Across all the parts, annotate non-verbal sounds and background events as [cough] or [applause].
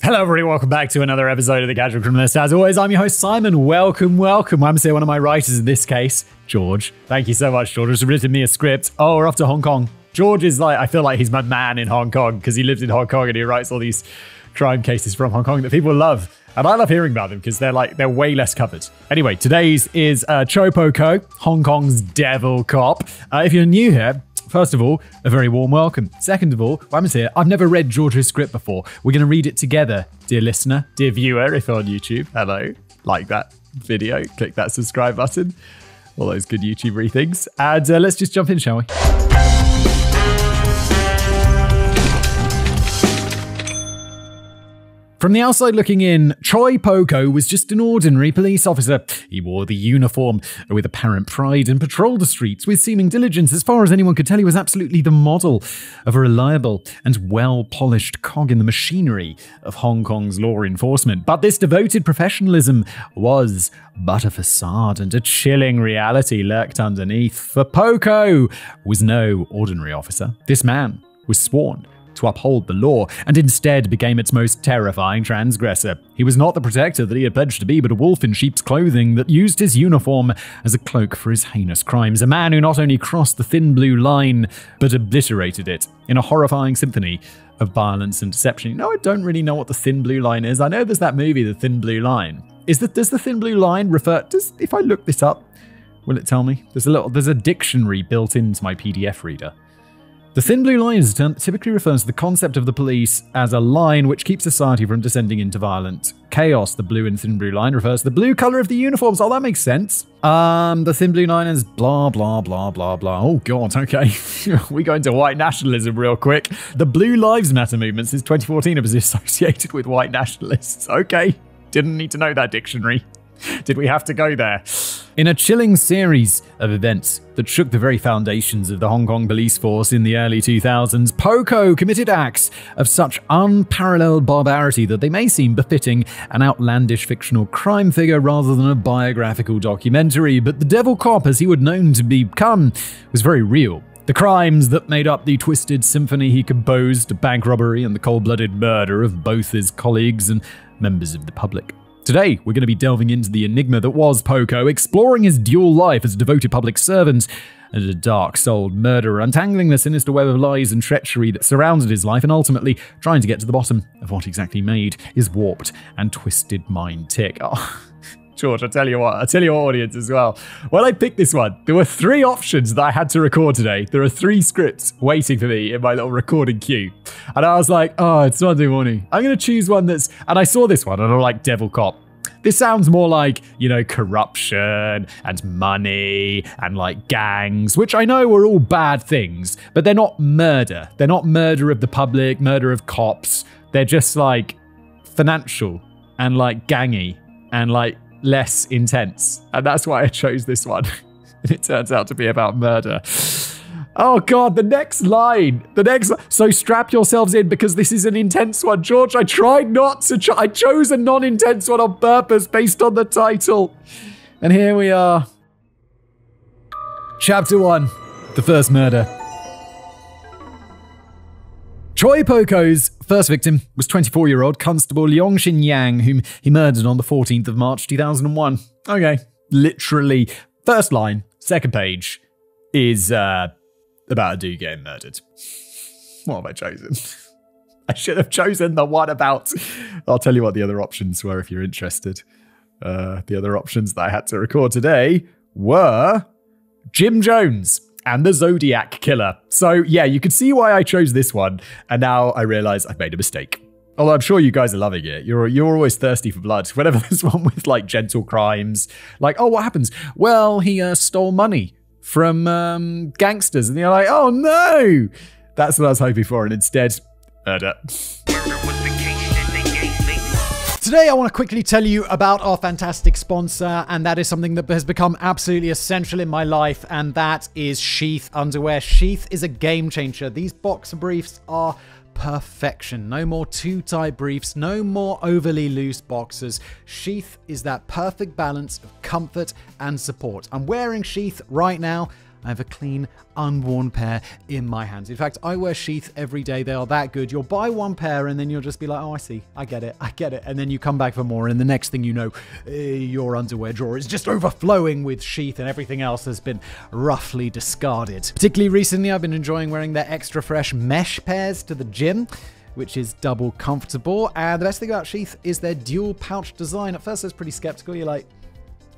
Hello, everybody. Welcome back to another episode of The Casual Criminalist. As always, I'm your host, Simon. Welcome, welcome. I'm say one of my writers in this case, George. Thank you so much, George. Has written me a script. Oh, we're off to Hong Kong. George is like, I feel like he's my man in Hong Kong because he lives in Hong Kong and he writes all these crime cases from Hong Kong that people love. And I love hearing about them because they're like, they're way less covered. Anyway, today's is uh, Chow Po Ko, Hong Kong's devil cop. Uh, if you're new here, First of all, a very warm welcome. Second of all, Wham's here. I've never read George's script before. We're going to read it together, dear listener, dear viewer, if you're on YouTube. Hello. Like that video, click that subscribe button, all those good YouTubery things. And uh, let's just jump in, shall we? From the outside looking in, Tsui Po Ko was just an ordinary police officer. He wore the uniform with apparent pride and patrolled the streets with seeming diligence. As far as anyone could tell, he was absolutely the model of a reliable and well polished cog in the machinery of Hong Kong's law enforcement. But this devoted professionalism was but a facade, and a chilling reality lurked underneath. For Po Ko was no ordinary officer. This man was sworn to uphold the law, and instead became its most terrifying transgressor. He was not the protector that he had pledged to be, but a wolf in sheep's clothing that used his uniform as a cloak for his heinous crimes. A man who not only crossed the thin blue line, but obliterated it in a horrifying symphony of violence and deception. You know, I don't really know what the thin blue line is. I know there's that movie, The Thin Blue Line. Is that does the thin blue line refer? Does if I look this up, will it tell me? There's a little. There's a dictionary built into my PDF reader. The thin blue line typically refers to the concept of the police as a line which keeps society from descending into violent chaos. The blue and thin blue line refers to the blue color of the uniforms. Oh, that makes sense. Um, the thin blue line is blah blah blah blah blah. Oh god, okay. [laughs] we go into white nationalism real quick. The Blue Lives Matter movement since 2014 is associated with white nationalists. Okay, didn't need to know that dictionary. [laughs] Did we have to go there? In a chilling series of events that shook the very foundations of the Hong Kong police force in the early 2000s, Po Ko committed acts of such unparalleled barbarity that they may seem befitting an outlandish fictional crime figure rather than a biographical documentary. But the devil cop, as he would known to become, was very real. The crimes that made up the twisted symphony he composed, bank robbery and the cold blooded murder of both his colleagues and members of the public. Today, we're going to be delving into the enigma that was Po Ko, exploring his dual life as a devoted public servant and a dark souled murderer, untangling the sinister web of lies and treachery that surrounded his life, and ultimately trying to get to the bottom of what exactly made his warped and twisted mind tick. Oh. George, I tell you what, I tell your audience as well. When I picked this one, there were three options that I had to record today. There are three scripts waiting for me in my little recording queue. And I was like, oh, it's Sunday morning. I'm going to choose one that's. And I saw this one and I'm like, Devil Cop. This sounds more like, you know, corruption and money and like gangs, which I know are all bad things, but they're not murder. They're not murder of the public, murder of cops. They're just like financial and like gangy and like less intense. And that's why I chose this one. And [laughs] it turns out to be about murder. Oh god, the next line. The next so strap yourselves in because this is an intense one. George, I tried not to I chose a non-intense one on purpose based on the title. And here we are. Chapter 1. The first murder. Tsui Po Ko's first victim was 24 year old Constable Leong Shin Yang, whom he murdered on the 14th of March 2001. Okay, literally, first line, second page is uh, about a dude getting murdered. What have I chosen? [laughs] I should have chosen the one about. I'll tell you what the other options were if you're interested. Uh, the other options that I had to record today were Jim Jones and the Zodiac Killer. So, yeah, you can see why I chose this one, and now I realize I've made a mistake. Although I'm sure you guys are loving it. You're you're always thirsty for blood. [laughs] Whenever there's one with like gentle crimes, like oh, what happens? Well, he uh, stole money from um, gangsters, and you're like, oh no, that's what I was hoping for, and instead, murder. [laughs] Today, I want to quickly tell you about our fantastic sponsor, and that is something that has become absolutely essential in my life, and that is Sheath Underwear. Sheath is a game changer. These boxer briefs are perfection. No more too tight briefs, no more overly loose boxers. Sheath is that perfect balance of comfort and support. I'm wearing Sheath right now. I have a clean, unworn pair in my hands. In fact, I wear sheath every day. They are that good. You'll buy one pair and then you'll just be like, oh, I see. I get it. I get it. And then you come back for more. And the next thing you know, uh, your underwear drawer is just overflowing with sheath and everything else has been roughly discarded. Particularly recently, I've been enjoying wearing their extra fresh mesh pairs to the gym which is double comfortable. And the best thing about Sheath is their dual pouch design. At first, I was pretty skeptical. You're like,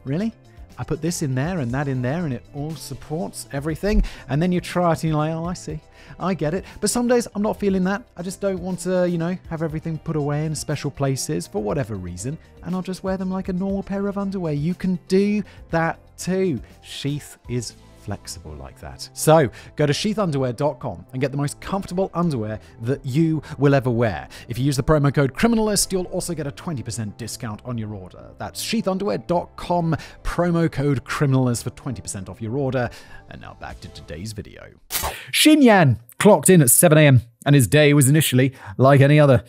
really? I put this in there and that in there, and it all supports everything. And then you try it and you're like, oh, I see. I get it. But some days I'm not feeling that. I just don't want to, you know, have everything put away in special places for whatever reason. And I'll just wear them like a normal pair of underwear. You can do that too. Sheath is flexible like that. So go to sheathunderwear.com and get the most comfortable underwear that you will ever wear. If you use the promo code criminalist, you'll also get a 20% discount on your order. That's sheathunderwear.com, promo code criminalist for 20% off your order. And now back to today's video. Xinyan clocked in at 7am and his day was initially like any other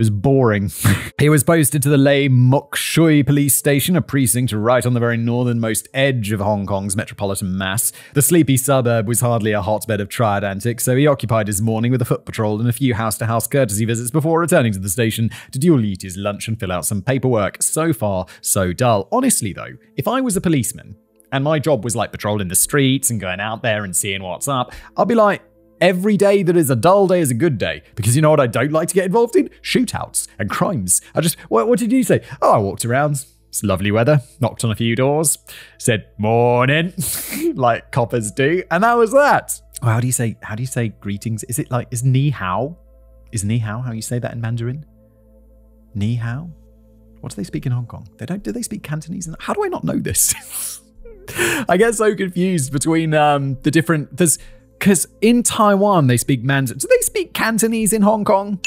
was boring. [laughs] he was posted to the Lei Muk Shue police station, a precinct right on the very northernmost edge of Hong Kong's metropolitan mass. The sleepy suburb was hardly a hotbed of triad antics, so he occupied his morning with a foot patrol and a few house to house courtesy visits before returning to the station to duly eat his lunch and fill out some paperwork. So far, so dull. Honestly, though, if I was a policeman, and my job was like patrolling the streets and going out there and seeing what's up, I'd be like, Every day that is a dull day is a good day. Because you know what I don't like to get involved in? Shootouts and crimes. I just, what, what did you say? Oh, I walked around. It's lovely weather. Knocked on a few doors. Said morning, [laughs] like coppers do. And that was that. Well, how do you say, how do you say greetings? Is it like, is ni hao? Is ni hao how you say that in Mandarin? Ni hao? What do they speak in Hong Kong? They don't, do they speak Cantonese? How do I not know this? [laughs] I get so confused between um, the different, there's, because in Taiwan, they speak Mandarin. Do they speak Cantonese in Hong Kong?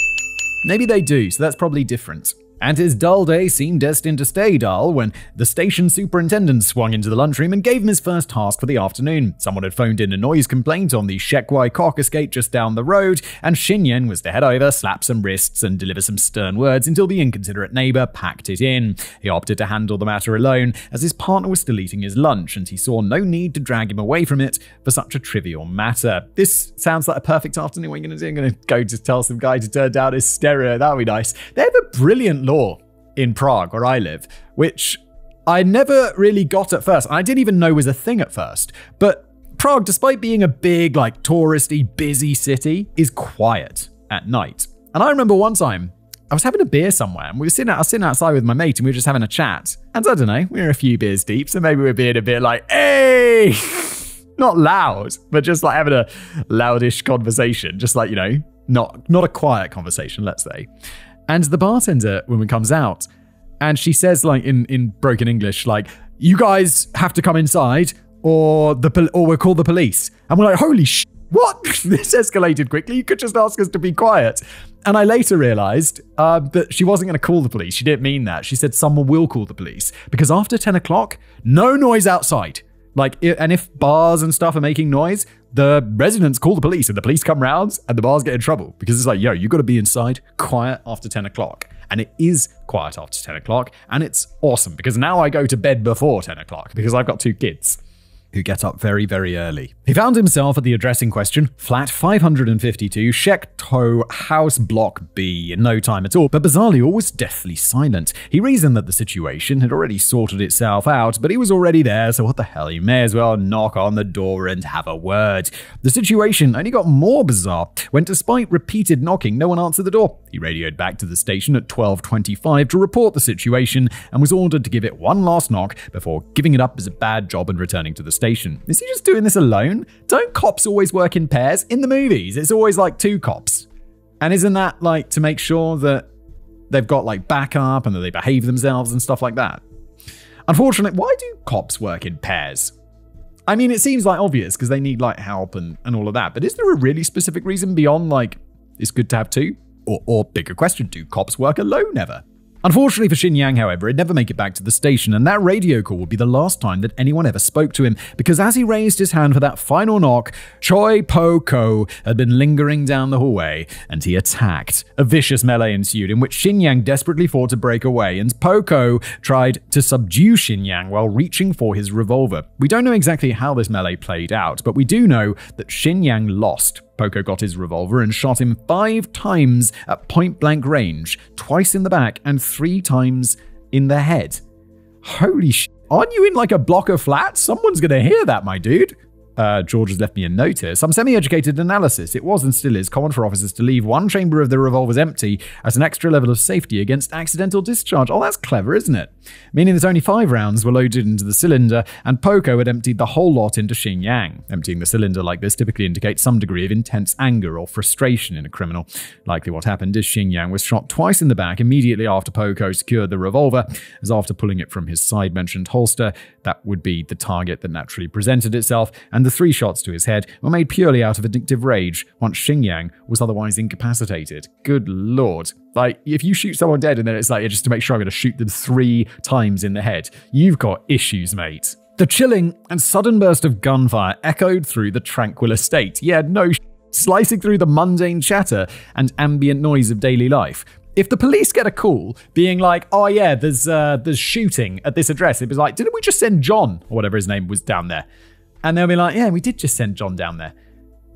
Maybe they do, so that's probably different and his dull day seemed destined to stay dull when the station superintendent swung into the lunchroom and gave him his first task for the afternoon. Someone had phoned in a noise complaint on the Shek Wai Kok estate just down the road, and Xinyan was to head over, slap some wrists, and deliver some stern words until the inconsiderate neighbor packed it in. He opted to handle the matter alone, as his partner was still eating his lunch, and he saw no need to drag him away from it for such a trivial matter. This sounds like a perfect afternoon. What are you going to do? I'm going to go to tell some guy to turn down his stereo. That would be nice. They have a brilliant law in Prague, where I live, which I never really got at first. I didn't even know was a thing at first. But Prague, despite being a big, like touristy, busy city, is quiet at night. And I remember one time I was having a beer somewhere and we were sitting, out, I was sitting outside with my mate and we were just having a chat. And I don't know, we were a few beers deep, so maybe we are being a bit like, hey! [laughs] not loud, but just like having a loudish conversation, just like, you know, not not a quiet conversation, let's say. And the bartender woman comes out and she says, like in, in broken English, like, you guys have to come inside or the or we'll call the police. And we're like, holy sh! What? [laughs] this escalated quickly. You could just ask us to be quiet. And I later realized uh, that she wasn't going to call the police. She didn't mean that. She said someone will call the police because after 10 o'clock, no noise outside. Like, and if bars and stuff are making noise, the residents call the police and the police come round and the bars get in trouble because it's like, yo, you got to be inside quiet after 10 o'clock. And it is quiet after 10 o'clock. And it's awesome because now I go to bed before 10 o'clock because I've got two kids who get up very, very early. He found himself at the address in question, flat 552, Shek To House Block B, in no time at all, but all was deathly silent. He reasoned that the situation had already sorted itself out, but he was already there, so what the hell, he may as well knock on the door and have a word. The situation only got more bizarre when, despite repeated knocking, no one answered the door. He radioed back to the station at 12.25 to report the situation and was ordered to give it one last knock before giving it up as a bad job and returning to the station station. Is he just doing this alone? Don't cops always work in pairs? In the movies, it's always like two cops. And isn't that like to make sure that they've got like backup and that they behave themselves and stuff like that? Unfortunately, why do cops work in pairs? I mean, it seems like obvious because they need like help and, and all of that, but is there a really specific reason beyond like it's good to have two? Or, or bigger question, do cops work alone ever? Unfortunately for Xin Yang, however, he'd never make it back to the station, and that radio call would be the last time that anyone ever spoke to him, because as he raised his hand for that final knock, Tsui Po Ko had been lingering down the hallway, and he attacked. A vicious melee ensued, in which Xin Yang desperately fought to break away, and Po Ko tried to subdue Xin Yang while reaching for his revolver. We don't know exactly how this melee played out, but we do know that Xin Yang lost. Po Ko got his revolver and shot him five times at point blank range, twice in the back and three times in the head. Holy sh! Aren't you in like a block of flats? Someone's gonna hear that, my dude. Uh, George has left me a notice. Some semi educated analysis. It was and still is common for officers to leave one chamber of the revolvers empty as an extra level of safety against accidental discharge. Oh, that's clever, isn't it? Meaning that only five rounds were loaded into the cylinder, and Po Ko had emptied the whole lot into Xin Yang. Emptying the cylinder like this typically indicates some degree of intense anger or frustration in a criminal. Likely what happened is Xin Yang was shot twice in the back immediately after Po Ko secured the revolver, as after pulling it from his side mentioned holster, that would be the target that naturally presented itself, and the three shots to his head were made purely out of addictive rage once Xingyang was otherwise incapacitated. Good lord. Like, if you shoot someone dead and then it's like, just to make sure I'm going to shoot them three times in the head, you've got issues, mate. The chilling and sudden burst of gunfire echoed through the tranquil estate. Yeah, no slicing through the mundane chatter and ambient noise of daily life. If the police get a call being like, "Oh yeah, there's uh, there's shooting at this address," it was like, "Didn't we just send John or whatever his name was down there?" And they'll be like, yeah, we did just send John down there.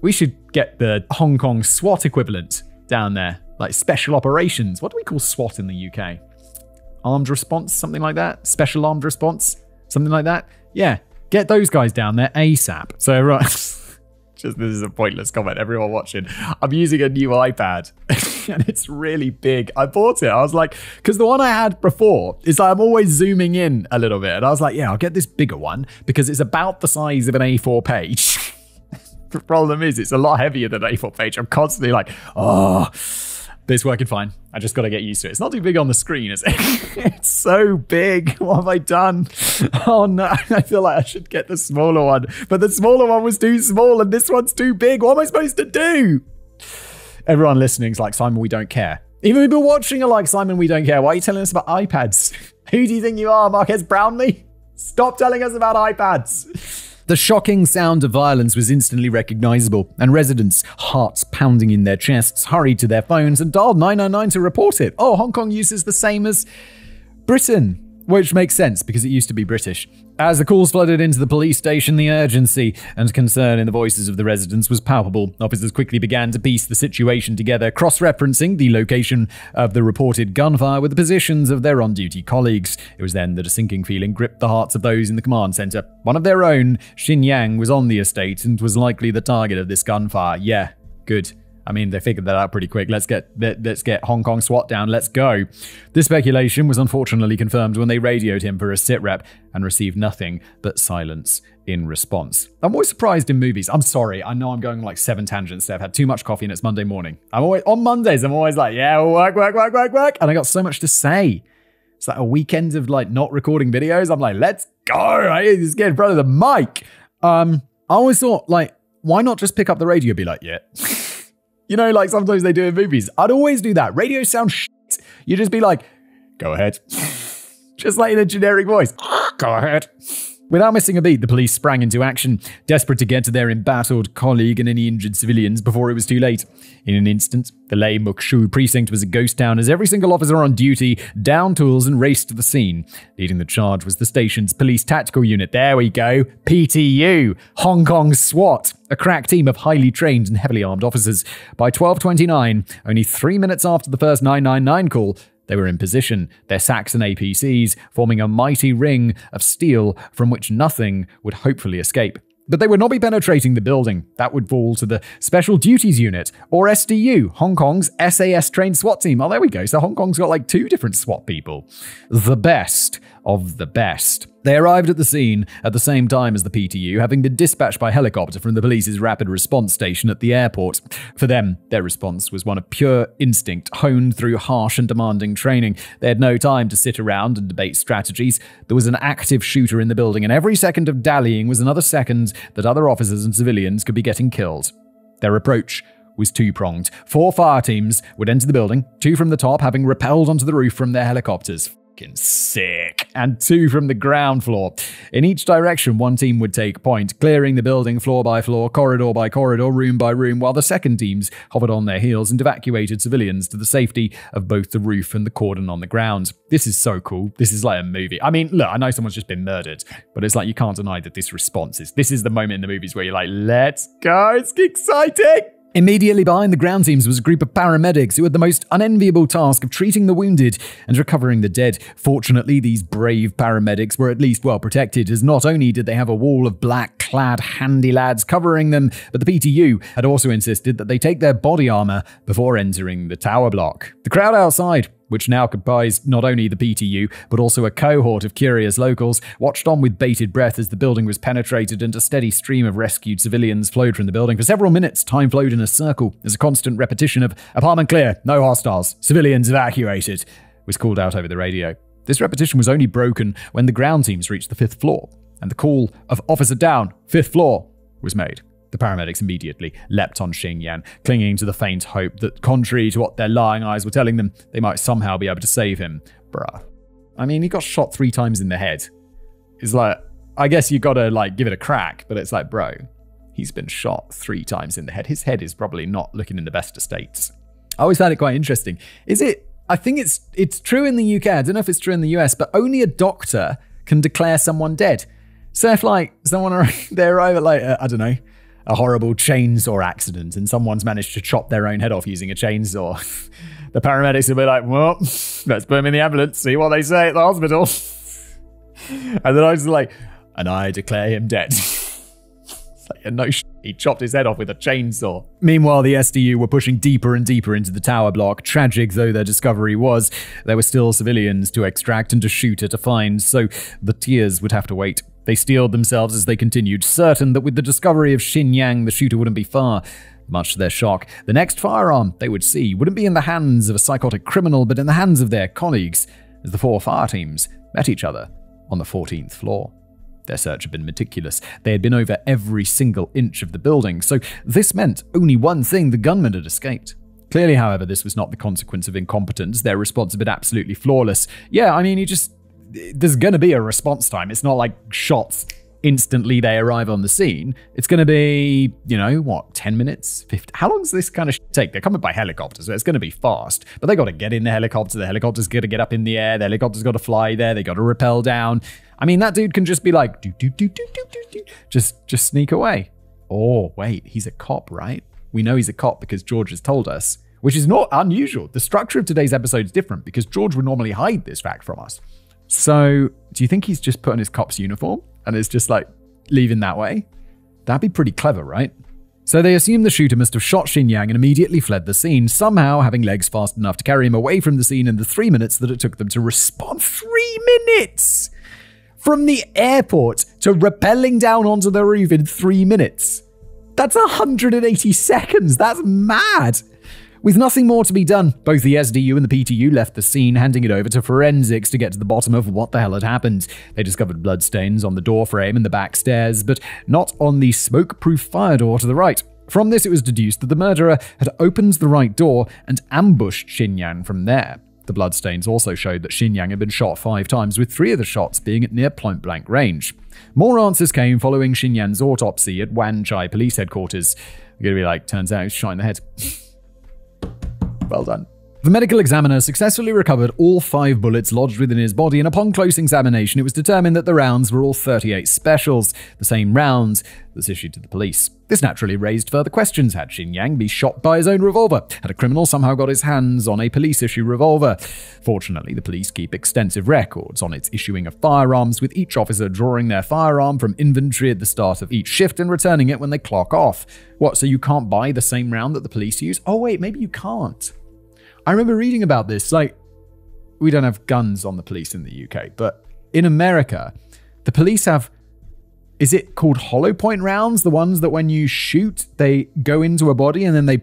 We should get the Hong Kong SWAT equivalent down there, like special operations. What do we call SWAT in the UK? Armed response, something like that? Special armed response, something like that? Yeah, get those guys down there ASAP. So, [laughs] right. Just this is a pointless comment. Everyone watching, I'm using a new iPad [laughs] and it's really big. I bought it. I was like, because the one I had before is like I'm always zooming in a little bit, and I was like, yeah, I'll get this bigger one because it's about the size of an A4 page. [laughs] the problem is, it's a lot heavier than an A4 page. I'm constantly like, oh. But it's working fine. I just got to get used to it. It's not too big on the screen, is it? [laughs] it's so big. What have I done? Oh no, [laughs] I feel like I should get the smaller one. But the smaller one was too small and this one's too big. What am I supposed to do? Everyone listening is like, Simon, we don't care. Even people watching are like, Simon, we don't care. Why are you telling us about iPads? [laughs] Who do you think you are, Marques Brownlee? Stop telling us about iPads. The shocking sound of violence was instantly recognizable, and residents, hearts pounding in their chests, hurried to their phones and dialed 999 to report it. Oh, Hong Kong uses the same as Britain. Which makes sense because it used to be British. As the calls flooded into the police station, the urgency and concern in the voices of the residents was palpable. Officers quickly began to piece the situation together, cross referencing the location of the reported gunfire with the positions of their on duty colleagues. It was then that a sinking feeling gripped the hearts of those in the command center. One of their own, Xin Yang, was on the estate and was likely the target of this gunfire. Yeah, good. I mean, they figured that out pretty quick. Let's get let, us get Hong Kong SWAT down. Let's go. This speculation was unfortunately confirmed when they radioed him for a sit rep and received nothing but silence in response. I'm always surprised in movies. I'm sorry. I know I'm going like seven tangents there. I've had too much coffee and it's Monday morning. I'm always on Mondays. I'm always like, yeah, work, work, work, work, work, and I got so much to say. It's like a weekend of like not recording videos. I'm like, let's go. I need to get in front of the mic. Um, I always thought like, why not just pick up the radio? Be like, yeah. [laughs] You know, like sometimes they do in movies. I'd always do that. Radio sounds shit. You'd just be like, go ahead. [laughs] just like in a generic voice. [laughs] go ahead. Without missing a beat, the police sprang into action, desperate to get to their embattled colleague and any injured civilians before it was too late. In an instant, the Lei Muk Shue precinct was a ghost town as every single officer on duty downed tools and raced to the scene. Leading the charge was the station's police tactical unit. There we go. PTU, Hong Kong SWAT, a crack team of highly trained and heavily armed officers. By 1229, only three minutes after the first 999 call, they were in position, their Saxon APCs forming a mighty ring of steel from which nothing would hopefully escape. But they would not be penetrating the building. That would fall to the Special Duties Unit, or SDU, Hong Kong's SAS trained SWAT team. Oh, there we go. So Hong Kong's got like two different SWAT people. The best of the best. They arrived at the scene at the same time as the PTU, having been dispatched by helicopter from the police's rapid response station at the airport. For them, their response was one of pure instinct, honed through harsh and demanding training. They had no time to sit around and debate strategies. There was an active shooter in the building, and every second of dallying was another second that other officers and civilians could be getting killed. Their approach was two pronged. Four fire teams would enter the building, two from the top, having rappelled onto the roof from their helicopters. Sick. And two from the ground floor. In each direction, one team would take point, clearing the building floor by floor, corridor by corridor, room by room, while the second teams hovered on their heels and evacuated civilians to the safety of both the roof and the cordon on the ground. This is so cool. This is like a movie. I mean, look, I know someone's just been murdered, but it's like you can't deny that this response is. This is the moment in the movies where you're like, let's go. It's exciting. Immediately behind the ground teams was a group of paramedics who had the most unenviable task of treating the wounded and recovering the dead. Fortunately, these brave paramedics were at least well protected, as not only did they have a wall of black clad handy lads covering them, but the PTU had also insisted that they take their body armor before entering the tower block. The crowd outside which now comprised not only the PTU, but also a cohort of curious locals, watched on with bated breath as the building was penetrated and a steady stream of rescued civilians flowed from the building. For several minutes, time flowed in a circle as a constant repetition of apartment clear, no hostiles, civilians evacuated was called out over the radio. This repetition was only broken when the ground teams reached the fifth floor, and the call of officer down, fifth floor, was made. The paramedics immediately leapt on Xinyan, clinging to the faint hope that, contrary to what their lying eyes were telling them, they might somehow be able to save him. Bruh. I mean, he got shot three times in the head. It's like, I guess you gotta, like, give it a crack, but it's like, bro, he's been shot three times in the head. His head is probably not looking in the best of states. I always found it quite interesting. Is it, I think it's, it's true in the UK, I don't know if it's true in the US, but only a doctor can declare someone dead. So if, like, someone, they arrive at, like, uh, I don't know, a horrible chainsaw accident and someone's managed to chop their own head off using a chainsaw. [laughs] the paramedics will be like, well, [laughs] let's put him in the ambulance, see what they say at the hospital. [laughs] and then I was like, and I declare him dead. like, no, sh- he chopped his head off with a chainsaw. Meanwhile, the SDU were pushing deeper and deeper into the tower block. Tragic though their discovery was, there were still civilians to extract and to shoot or to find, so the tears would have to wait. They steeled themselves as they continued, certain that with the discovery of Xinyan, the shooter wouldn't be far. Much to their shock, the next firearm they would see wouldn't be in the hands of a psychotic criminal, but in the hands of their colleagues, as the four fire teams met each other on the 14th floor. Their search had been meticulous. They had been over every single inch of the building, so this meant only one thing the gunman had escaped. Clearly, however, this was not the consequence of incompetence. Their response had been absolutely flawless. Yeah, I mean, he just there's going to be a response time. It's not like shots instantly they arrive on the scene. It's going to be, you know, what, 10 minutes? 50? How long does this kind of take? They're coming by helicopter, so it's going to be fast. But they got to get in the helicopter. The helicopter's got to get up in the air. The helicopter's got to fly there. They got to rappel down. I mean, that dude can just be like, do, do, do, do, do, do, do. Just, just sneak away. Oh, wait, he's a cop, right? We know he's a cop because George has told us, which is not unusual. The structure of today's episode is different because George would normally hide this fact from us. So, do you think he's just put on his cop's uniform and is just like leaving that way? That'd be pretty clever, right? So they assume the shooter must have shot Xinyan and immediately fled the scene, somehow having legs fast enough to carry him away from the scene in the three minutes that it took them to respond. Three minutes! From the airport to rappelling down onto the roof in three minutes. That's 180 seconds. That's mad. With nothing more to be done, both the SDU and the PTU left the scene, handing it over to forensics to get to the bottom of what the hell had happened. They discovered bloodstains on the doorframe and the back stairs, but not on the smoke proof fire door to the right. From this, it was deduced that the murderer had opened the right door and ambushed Xinyan from there. The bloodstains also showed that Xinyan had been shot five times, with three of the shots being at near point blank range. More answers came following Xinyan's autopsy at Wan Chai Police Headquarters. You're gonna be like, turns out he's shot in the head. [laughs] Well done. The medical examiner successfully recovered all five bullets lodged within his body, and upon close examination, it was determined that the rounds were all 38 specials, the same rounds that's issued to the police. This naturally raised further questions. Had Xin Yang be shot by his own revolver? Had a criminal somehow got his hands on a police issue revolver? Fortunately, the police keep extensive records on its issuing of firearms, with each officer drawing their firearm from inventory at the start of each shift and returning it when they clock off. What, so you can't buy the same round that the police use? Oh, wait, maybe you can't. I remember reading about this. Like, we don't have guns on the police in the UK, but in America, the police have. Is it called hollow point rounds? The ones that when you shoot, they go into a body and then they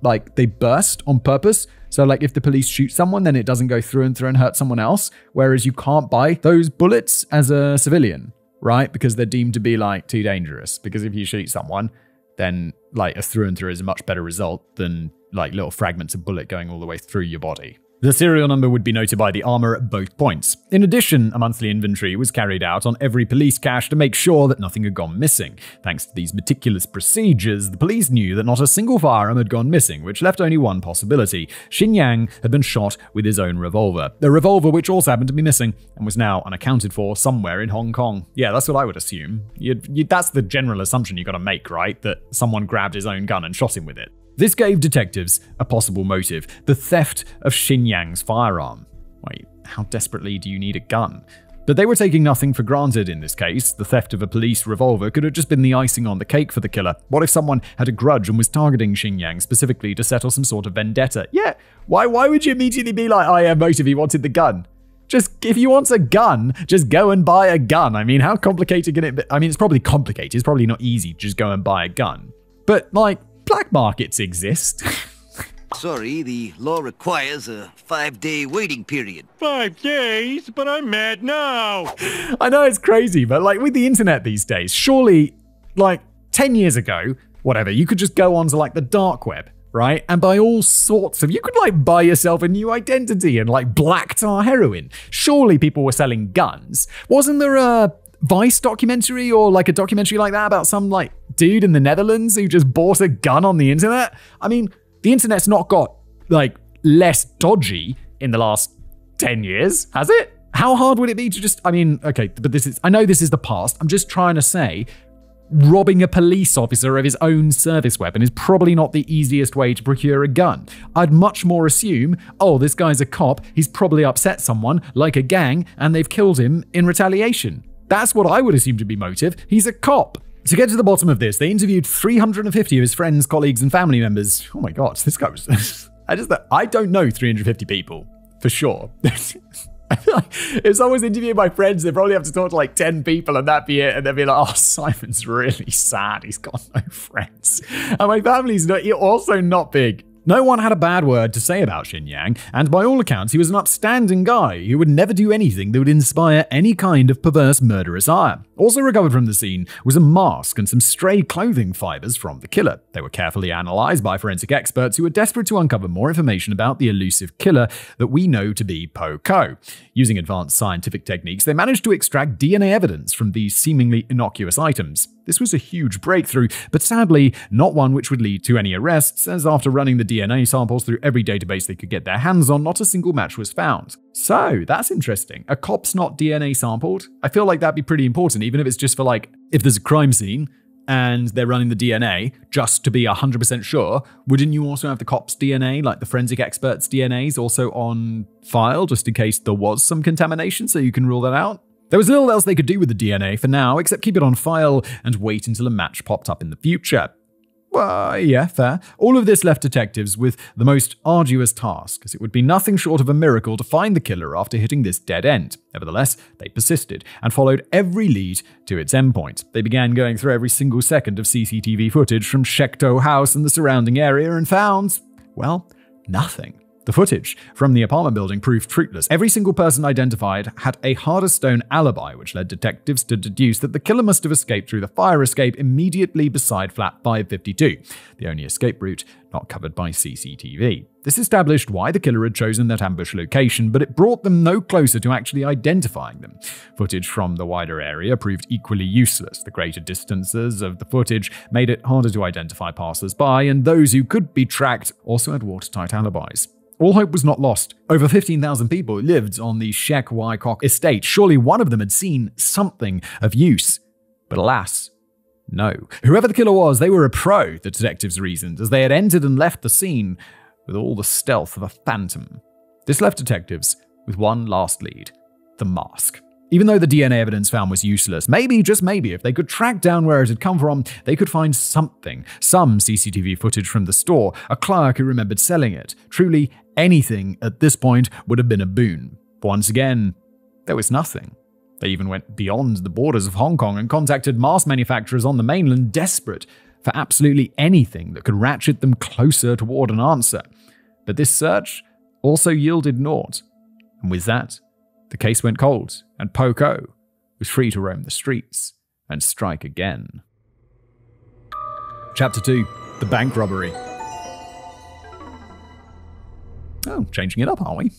like they burst on purpose. So like if the police shoot someone, then it doesn't go through and through and hurt someone else. Whereas you can't buy those bullets as a civilian, right? Because they're deemed to be like too dangerous. Because if you shoot someone, then like a through and through is a much better result than like little fragments of bullet going all the way through your body. The serial number would be noted by the armor at both points. In addition, a monthly inventory was carried out on every police cache to make sure that nothing had gone missing. Thanks to these meticulous procedures, the police knew that not a single firearm had gone missing, which left only one possibility. Xin Yang had been shot with his own revolver. The revolver which also happened to be missing and was now unaccounted for somewhere in Hong Kong. Yeah, that's what I would assume. You'd, that's the general assumption you got to make, right? That someone grabbed his own gun and shot him with it. This gave detectives a possible motive the theft of Xin Yang's firearm. Wait, how desperately do you need a gun? But they were taking nothing for granted in this case. The theft of a police revolver could have just been the icing on the cake for the killer. What if someone had a grudge and was targeting Xin Yang specifically to settle some sort of vendetta? Yeah, why why would you immediately be like, I have motive, he wanted the gun? Just if he wants a gun, just go and buy a gun. I mean, how complicated can it be? I mean, it's probably complicated. It's probably not easy to just go and buy a gun. But like, black markets exist. Sorry, the law requires a five day waiting period. Five days? But I'm mad now. I know it's crazy, but like with the internet these days, surely, like 10 years ago, whatever, you could just go onto like the dark web, right? And buy all sorts of, you could like buy yourself a new identity and like black tar heroin. Surely people were selling guns. Wasn't there a Vice documentary or like a documentary like that about some like dude in the Netherlands who just bought a gun on the internet? I mean, the internet's not got like less dodgy in the last 10 years, has it? How hard would it be to just, I mean, okay, but this is, I know this is the past. I'm just trying to say, robbing a police officer of his own service weapon is probably not the easiest way to procure a gun. I'd much more assume, oh, this guy's a cop, he's probably upset someone, like a gang, and they've killed him in retaliation. That's what I would assume to be motive. He's a cop. To get to the bottom of this, they interviewed 350 of his friends, colleagues, and family members. Oh my god, this guy was. [laughs] I just I don't know 350 people for sure. [laughs] I feel like if someone's interviewing my friends, they probably have to talk to like 10 people and that'd be it. And they'll be like, oh, Simon's really [laughs] sad. He's got no friends. And my family's not, also not big. No one had a bad word to say about Xin Yang, and by all accounts, he was an upstanding guy who would never do anything that would inspire any kind of perverse murderous ire. Also recovered from the scene was a mask and some stray clothing fibers from the killer. They were carefully analyzed by forensic experts who were desperate to uncover more information about the elusive killer that we know to be Po Ko. Using advanced scientific techniques, they managed to extract DNA evidence from these seemingly innocuous items. This was a huge breakthrough, but sadly, not one which would lead to any arrests, as after running the DNA samples through every database they could get their hands on, not a single match was found. So, that's interesting. A cop's not DNA sampled? I feel like that'd be pretty important, even if it's just for like, if there's a crime scene and they're running the DNA just to be 100% sure, wouldn't you also have the cop's DNA, like the forensic experts' DNAs, also on file, just in case there was some contamination, so you can rule that out? There was little else they could do with the DNA for now, except keep it on file and wait until a match popped up in the future. Well, yeah, fair. All of this left detectives with the most arduous task, as it would be nothing short of a miracle to find the killer after hitting this dead end. Nevertheless, they persisted and followed every lead to its endpoint. They began going through every single second of CCTV footage from Shek To House and the surrounding area and found, well, nothing. The footage from the apartment building proved fruitless. Every single person identified had a harder stone alibi, which led detectives to deduce that the killer must have escaped through the fire escape immediately beside flat 552, the only escape route not covered by CCTV. This established why the killer had chosen that ambush location, but it brought them no closer to actually identifying them. Footage from the wider area proved equally useless. The greater distances of the footage made it harder to identify passers by, and those who could be tracked also had watertight alibis. All hope was not lost. Over 15,000 people lived on the Shek Wai Kok estate. Surely one of them had seen something of use. But alas, no. Whoever the killer was, they were a pro, the detectives reasoned, as they had entered and left the scene with all the stealth of a phantom. This left detectives with one last lead the mask. Even though the DNA evidence found was useless, maybe, just maybe, if they could track down where it had come from, they could find something. Some CCTV footage from the store, a clerk who remembered selling it. Truly, anything at this point would have been a boon. Once again, there was nothing. They even went beyond the borders of Hong Kong and contacted mask manufacturers on the mainland, desperate for absolutely anything that could ratchet them closer toward an answer. But this search also yielded naught. And with that, the case went cold, and Po Ko was free to roam the streets and strike again. Chapter 2 The Bank Robbery. Oh, changing it up, aren't we?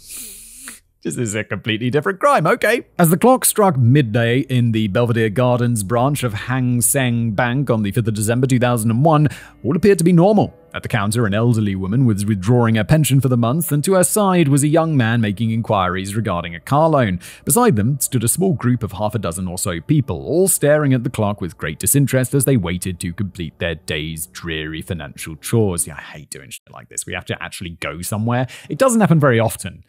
This is a completely different crime, okay. As the clock struck midday in the Belvedere Gardens branch of Hang Seng Bank on the 5th of December 2001, all appeared to be normal. At the counter, an elderly woman was withdrawing her pension for the month, and to her side was a young man making inquiries regarding a car loan. Beside them stood a small group of half a dozen or so people, all staring at the clock with great disinterest as they waited to complete their day's dreary financial chores. Yeah, I hate doing shit like this. We have to actually go somewhere. It doesn't happen very often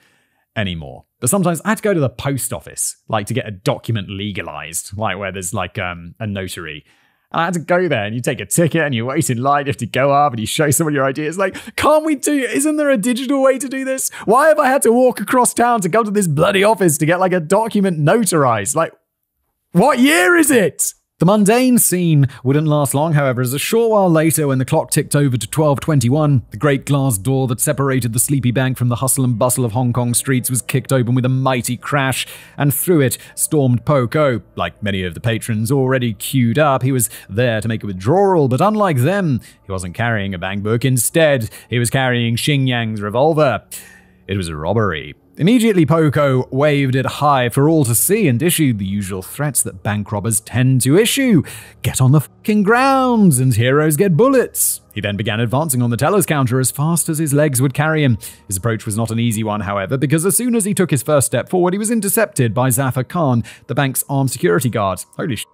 anymore. But sometimes I had to go to the post office, like to get a document legalized, like where there's like um, a notary. And I had to go there and you take a ticket and you wait in line, you have to go up and you show someone your ID. It's like, can't we do, isn't there a digital way to do this? Why have I had to walk across town to go to this bloody office to get like a document notarized? Like, what year is it? The mundane scene wouldn't last long, however, as a short while later, when the clock ticked over to 1221, the great glass door that separated the sleepy bank from the hustle and bustle of Hong Kong streets was kicked open with a mighty crash, and through it stormed Po Ko. Like many of the patrons already queued up, he was there to make a withdrawal, but unlike them, he wasn't carrying a bank book. Instead, he was carrying Xing Yang's revolver. It was a robbery. Immediately, Po Ko waved it high for all to see and issued the usual threats that bank robbers tend to issue get on the fucking grounds and heroes get bullets. He then began advancing on the teller's counter as fast as his legs would carry him. His approach was not an easy one, however, because as soon as he took his first step forward, he was intercepted by Zafar Khan, the bank's armed security guard. Holy sh!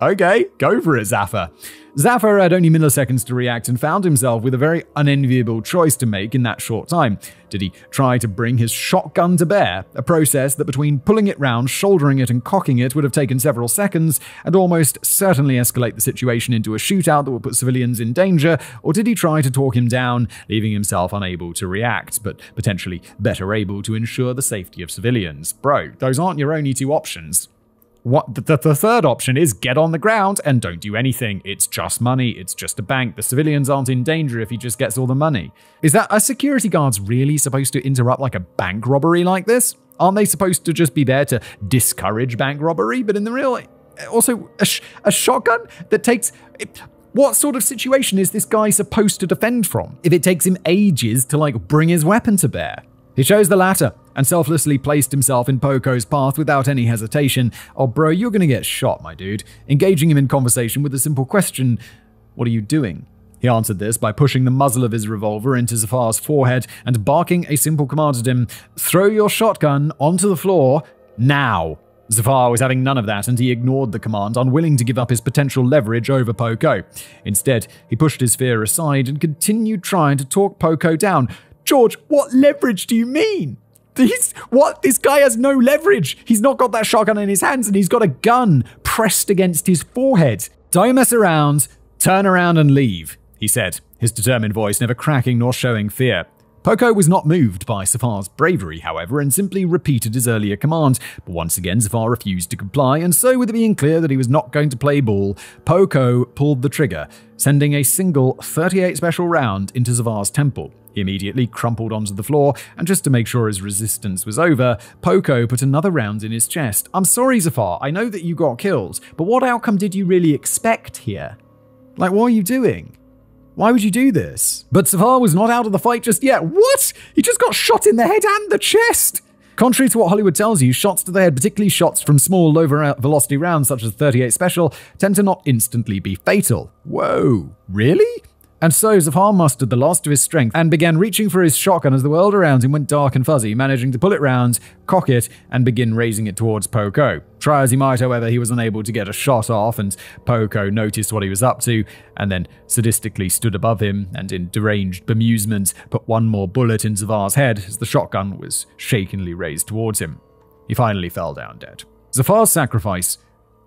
Okay, go for it, Zafar. Zafar had only milliseconds to react and found himself with a very unenviable choice to make in that short time. Did he try to bring his shotgun to bear, a process that between pulling it round, shouldering it, and cocking it would have taken several seconds, and almost certainly escalate the situation into a shootout that would put civilians in danger, or did he try to talk him down, leaving himself unable to react, but potentially better able to ensure the safety of civilians? Bro, those aren't your only two options. What the, third option is get on the ground and don't do anything. It's just money. It's just a bank. The civilians aren't in danger if he just gets all the money. Is that a security guard's really supposed to interrupt like a bank robbery like this? Aren't they supposed to just be there to discourage bank robbery? But in the real, also a, sh- a shotgun that takes. It, what sort of situation is this guy supposed to defend from if it takes him ages to like bring his weapon to bear? He chose the latter and selflessly placed himself in Po Ko's path without any hesitation. Oh, bro, you're gonna get shot, my dude. Engaging him in conversation with a simple question What are you doing? He answered this by pushing the muzzle of his revolver into Zafar's forehead and barking a simple command at him Throw your shotgun onto the floor now. Zafar was having none of that, and he ignored the command, unwilling to give up his potential leverage over Po Ko. Instead, he pushed his fear aside and continued trying to talk Po Ko down. George, what leverage do you mean? He's, what? This guy has no leverage. He's not got that shotgun in his hands and he's got a gun pressed against his forehead. Don't mess around. Turn around and leave, he said, his determined voice never cracking nor showing fear. Po Ko was not moved by Zafar's bravery, however, and simply repeated his earlier command. But once again, Zafar refused to comply, and so, with it being clear that he was not going to play ball, Po Ko pulled the trigger, sending a single 38 special round into Zafar's temple. He immediately crumpled onto the floor, and just to make sure his resistance was over, Po Ko put another round in his chest. I'm sorry, Zafar, I know that you got killed, but what outcome did you really expect here? Like, what are you doing? Why would you do this? But Zafar was not out of the fight just yet. What? He just got shot in the head and the chest! Contrary to what Hollywood tells you, shots to the head, particularly shots from small, low velocity rounds such as 38 Special, tend to not instantly be fatal. Whoa, really? And so Zafar mustered the last of his strength and began reaching for his shotgun as the world around him went dark and fuzzy, managing to pull it round, cock it, and begin raising it towards Po Ko. Try as he might, however, he was unable to get a shot off, and Po Ko noticed what he was up to, and then sadistically stood above him and, in deranged bemusement, put one more bullet in Zafar's head as the shotgun was shakenly raised towards him. He finally fell down dead. Zafar's sacrifice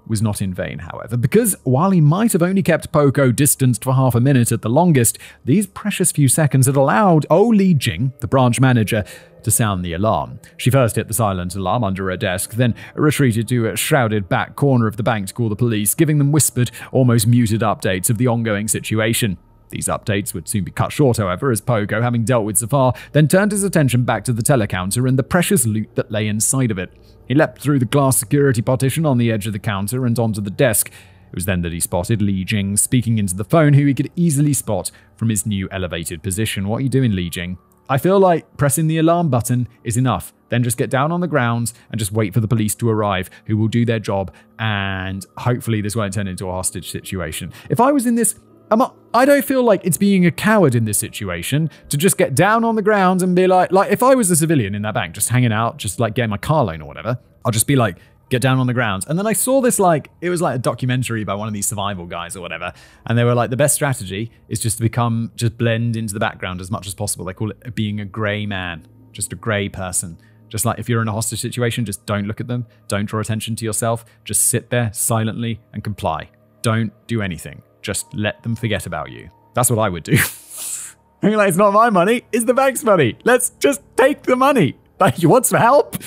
was not in vain, however, because while he might have only kept Po Ko distanced for half a minute at the longest, these precious few seconds had allowed O Li Jing, the branch manager, to sound the alarm. She first hit the silent alarm under her desk, then retreated to a shrouded back corner of the bank to call the police, giving them whispered, almost muted updates of the ongoing situation. These updates would soon be cut short, however, as Po Ko, having dealt with Zafar, then turned his attention back to the telecounter and the precious loot that lay inside of it. He leapt through the glass security partition on the edge of the counter and onto the desk. It was then that he spotted Li Jing speaking into the phone, who he could easily spot from his new elevated position. What are you doing, Li Jing? I feel like pressing the alarm button is enough. Then just get down on the ground and just wait for the police to arrive, who will do their job, and hopefully this won't turn into a hostage situation. If I was in this, A, I don't feel like it's being a coward in this situation to just get down on the ground and be like, like if I was a civilian in that bank, just hanging out, just like getting my car loan or whatever, I'll just be like, get down on the ground. And then I saw this like it was like a documentary by one of these survival guys or whatever, and they were like the best strategy is just to become just blend into the background as much as possible. They call it being a grey man, just a grey person. Just like if you're in a hostage situation, just don't look at them, don't draw attention to yourself, just sit there silently and comply. Don't do anything. Just let them forget about you. That's what I would do. [laughs] Like, it's not my money, it's the bank's money. Let's just take the money. Like, you want some help?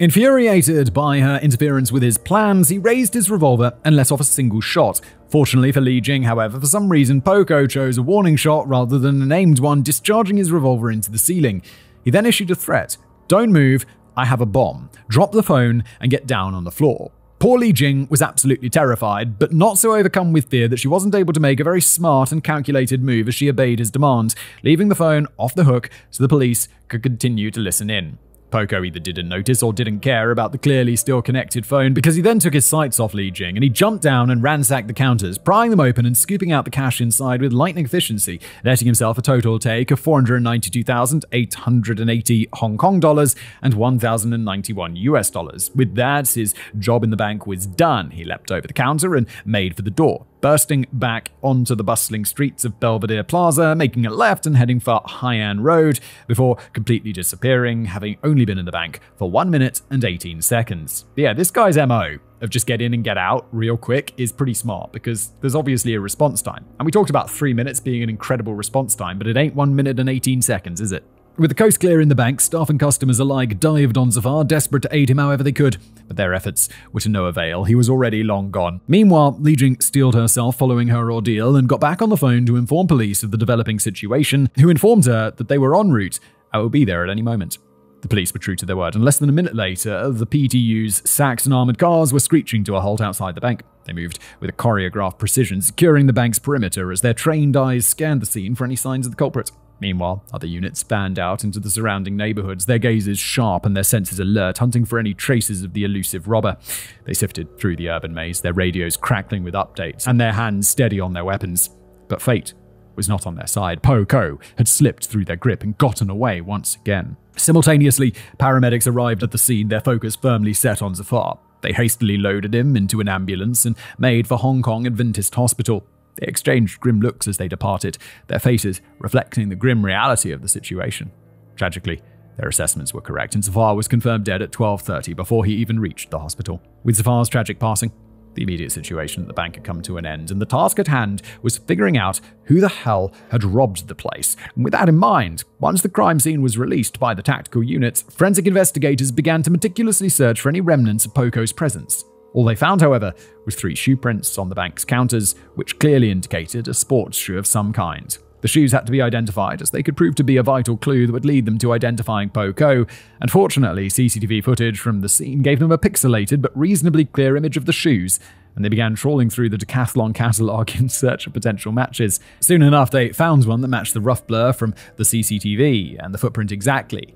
Infuriated by her interference with his plans, he raised his revolver and let off a single shot. Fortunately for Li Jing, however, for some reason, Po Ko chose a warning shot rather than an aimed one, discharging his revolver into the ceiling. He then issued a threat Don't move, I have a bomb. Drop the phone and get down on the floor. Poor Li Jing was absolutely terrified, but not so overcome with fear that she wasn't able to make a very smart and calculated move as she obeyed his demand, leaving the phone off the hook so the police could continue to listen in. Po Ko either didn't notice or didn't care about the clearly still connected phone because he then took his sights off Li Jing and he jumped down and ransacked the counters, prying them open and scooping out the cash inside with lightning efficiency, netting himself a total take of 492,880 Hong Kong dollars and 1,091 US dollars. With that, his job in the bank was done. He leapt over the counter and made for the door bursting back onto the bustling streets of Belvedere Plaza, making a left and heading for Hai'an Road, before completely disappearing, having only been in the bank for 1 minute and 18 seconds. But yeah, this guy's MO of just get in and get out real quick is pretty smart because there's obviously a response time. And we talked about 3 minutes being an incredible response time, but it ain't 1 minute and 18 seconds, is it? With the coast clear in the bank, staff and customers alike dived on Zafar, desperate to aid him however they could, but their efforts were to no avail. He was already long gone. Meanwhile, Jing steeled herself following her ordeal and got back on the phone to inform police of the developing situation, who informed her that they were en route and would be there at any moment. The police were true to their word, and less than a minute later, the PTU's Saxon armored cars were screeching to a halt outside the bank. They moved with a choreographed precision, securing the bank's perimeter as their trained eyes scanned the scene for any signs of the culprit. Meanwhile, other units fanned out into the surrounding neighborhoods, their gazes sharp and their senses alert, hunting for any traces of the elusive robber. They sifted through the urban maze, their radios crackling with updates, and their hands steady on their weapons. But fate was not on their side. Po Ko had slipped through their grip and gotten away once again. Simultaneously, paramedics arrived at the scene, their focus firmly set on Zafar. They hastily loaded him into an ambulance and made for Hong Kong Adventist Hospital. They exchanged grim looks as they departed, their faces reflecting the grim reality of the situation. Tragically, their assessments were correct, and Zafar was confirmed dead at 12:30 before he even reached the hospital. With Zafar's tragic passing, the immediate situation at the bank had come to an end, and the task at hand was figuring out who the hell had robbed the place. And with that in mind, once the crime scene was released by the tactical units, forensic investigators began to meticulously search for any remnants of Po Ko's presence. All they found, however, was three shoe prints on the bank's counters, which clearly indicated a sports shoe of some kind. The shoes had to be identified as they could prove to be a vital clue that would lead them to identifying Po Ko, and fortunately, CCTV footage from the scene gave them a pixelated but reasonably clear image of the shoes, and they began trawling through the Decathlon catalogue in search of potential matches. Soon enough, they found one that matched the rough blur from the CCTV and the footprint exactly.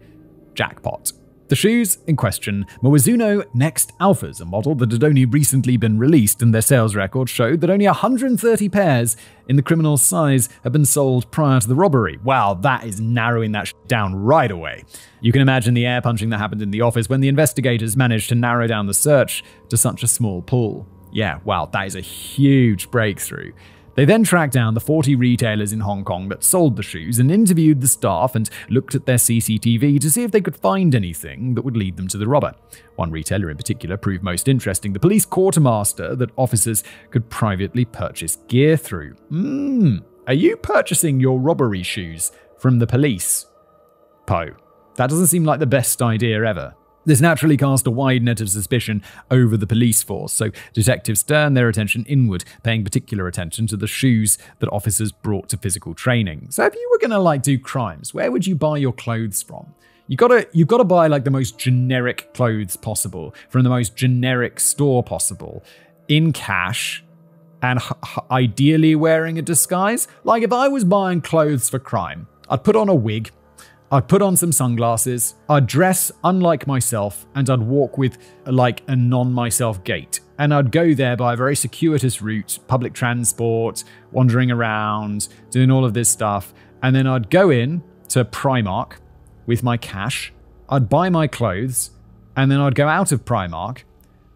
Jackpot. The shoes in question were Mizuno Next Alphas, a model that had only recently been released, and their sales record showed that only 130 pairs in the criminal's size had been sold prior to the robbery. Wow, that is narrowing that down right away. You can imagine the air punching that happened in the office when the investigators managed to narrow down the search to such a small pool. Yeah, wow, that is a huge breakthrough. They then tracked down the 40 retailers in Hong Kong that sold the shoes and interviewed the staff and looked at their CCTV to see if they could find anything that would lead them to the robber. One retailer in particular proved most interesting the police quartermaster that officers could privately purchase gear through. Hmm, are you purchasing your robbery shoes from the police? Poe. That doesn't seem like the best idea ever. This naturally cast a wide net of suspicion over the police force, so detectives turned their attention inward, paying particular attention to the shoes that officers brought to physical training. So if you were gonna like do crimes, where would you buy your clothes from? You gotta you gotta buy like the most generic clothes possible from the most generic store possible in cash and ideally wearing a disguise. Like if I was buying clothes for crime, I'd put on a wig, I'd put on some sunglasses, I'd dress unlike myself, and I'd walk with like a non myself gait. And I'd go there by a very circuitous route, public transport, wandering around, doing all of this stuff. And then I'd go in to Primark with my cash, I'd buy my clothes, and then I'd go out of Primark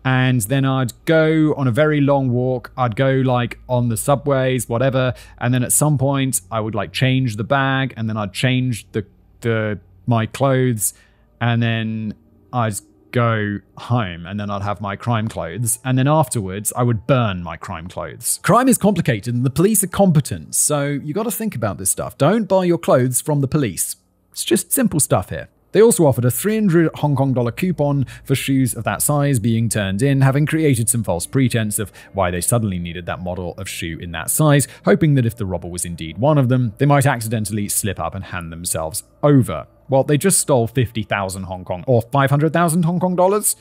and then I'd go on a very long walk. I'd go like on the subways, whatever, and then at some point I would like change the bag, and then I'd change the the my clothes, and then I'd go home, and then I'd have my crime clothes, and then afterwards I would burn my crime clothes. Crime is complicated, and the police are competent, so you got to think about this stuff. Don't buy your clothes from the police. It's just simple stuff here. They also offered a 300 Hong Kong dollar coupon for shoes of that size being turned in, having created some false pretense of why they suddenly needed that model of shoe in that size, hoping that if the robber was indeed one of them, they might accidentally slip up and hand themselves over. Well, they just stole 50,000 Hong Kong or 500,000 Hong Kong dollars.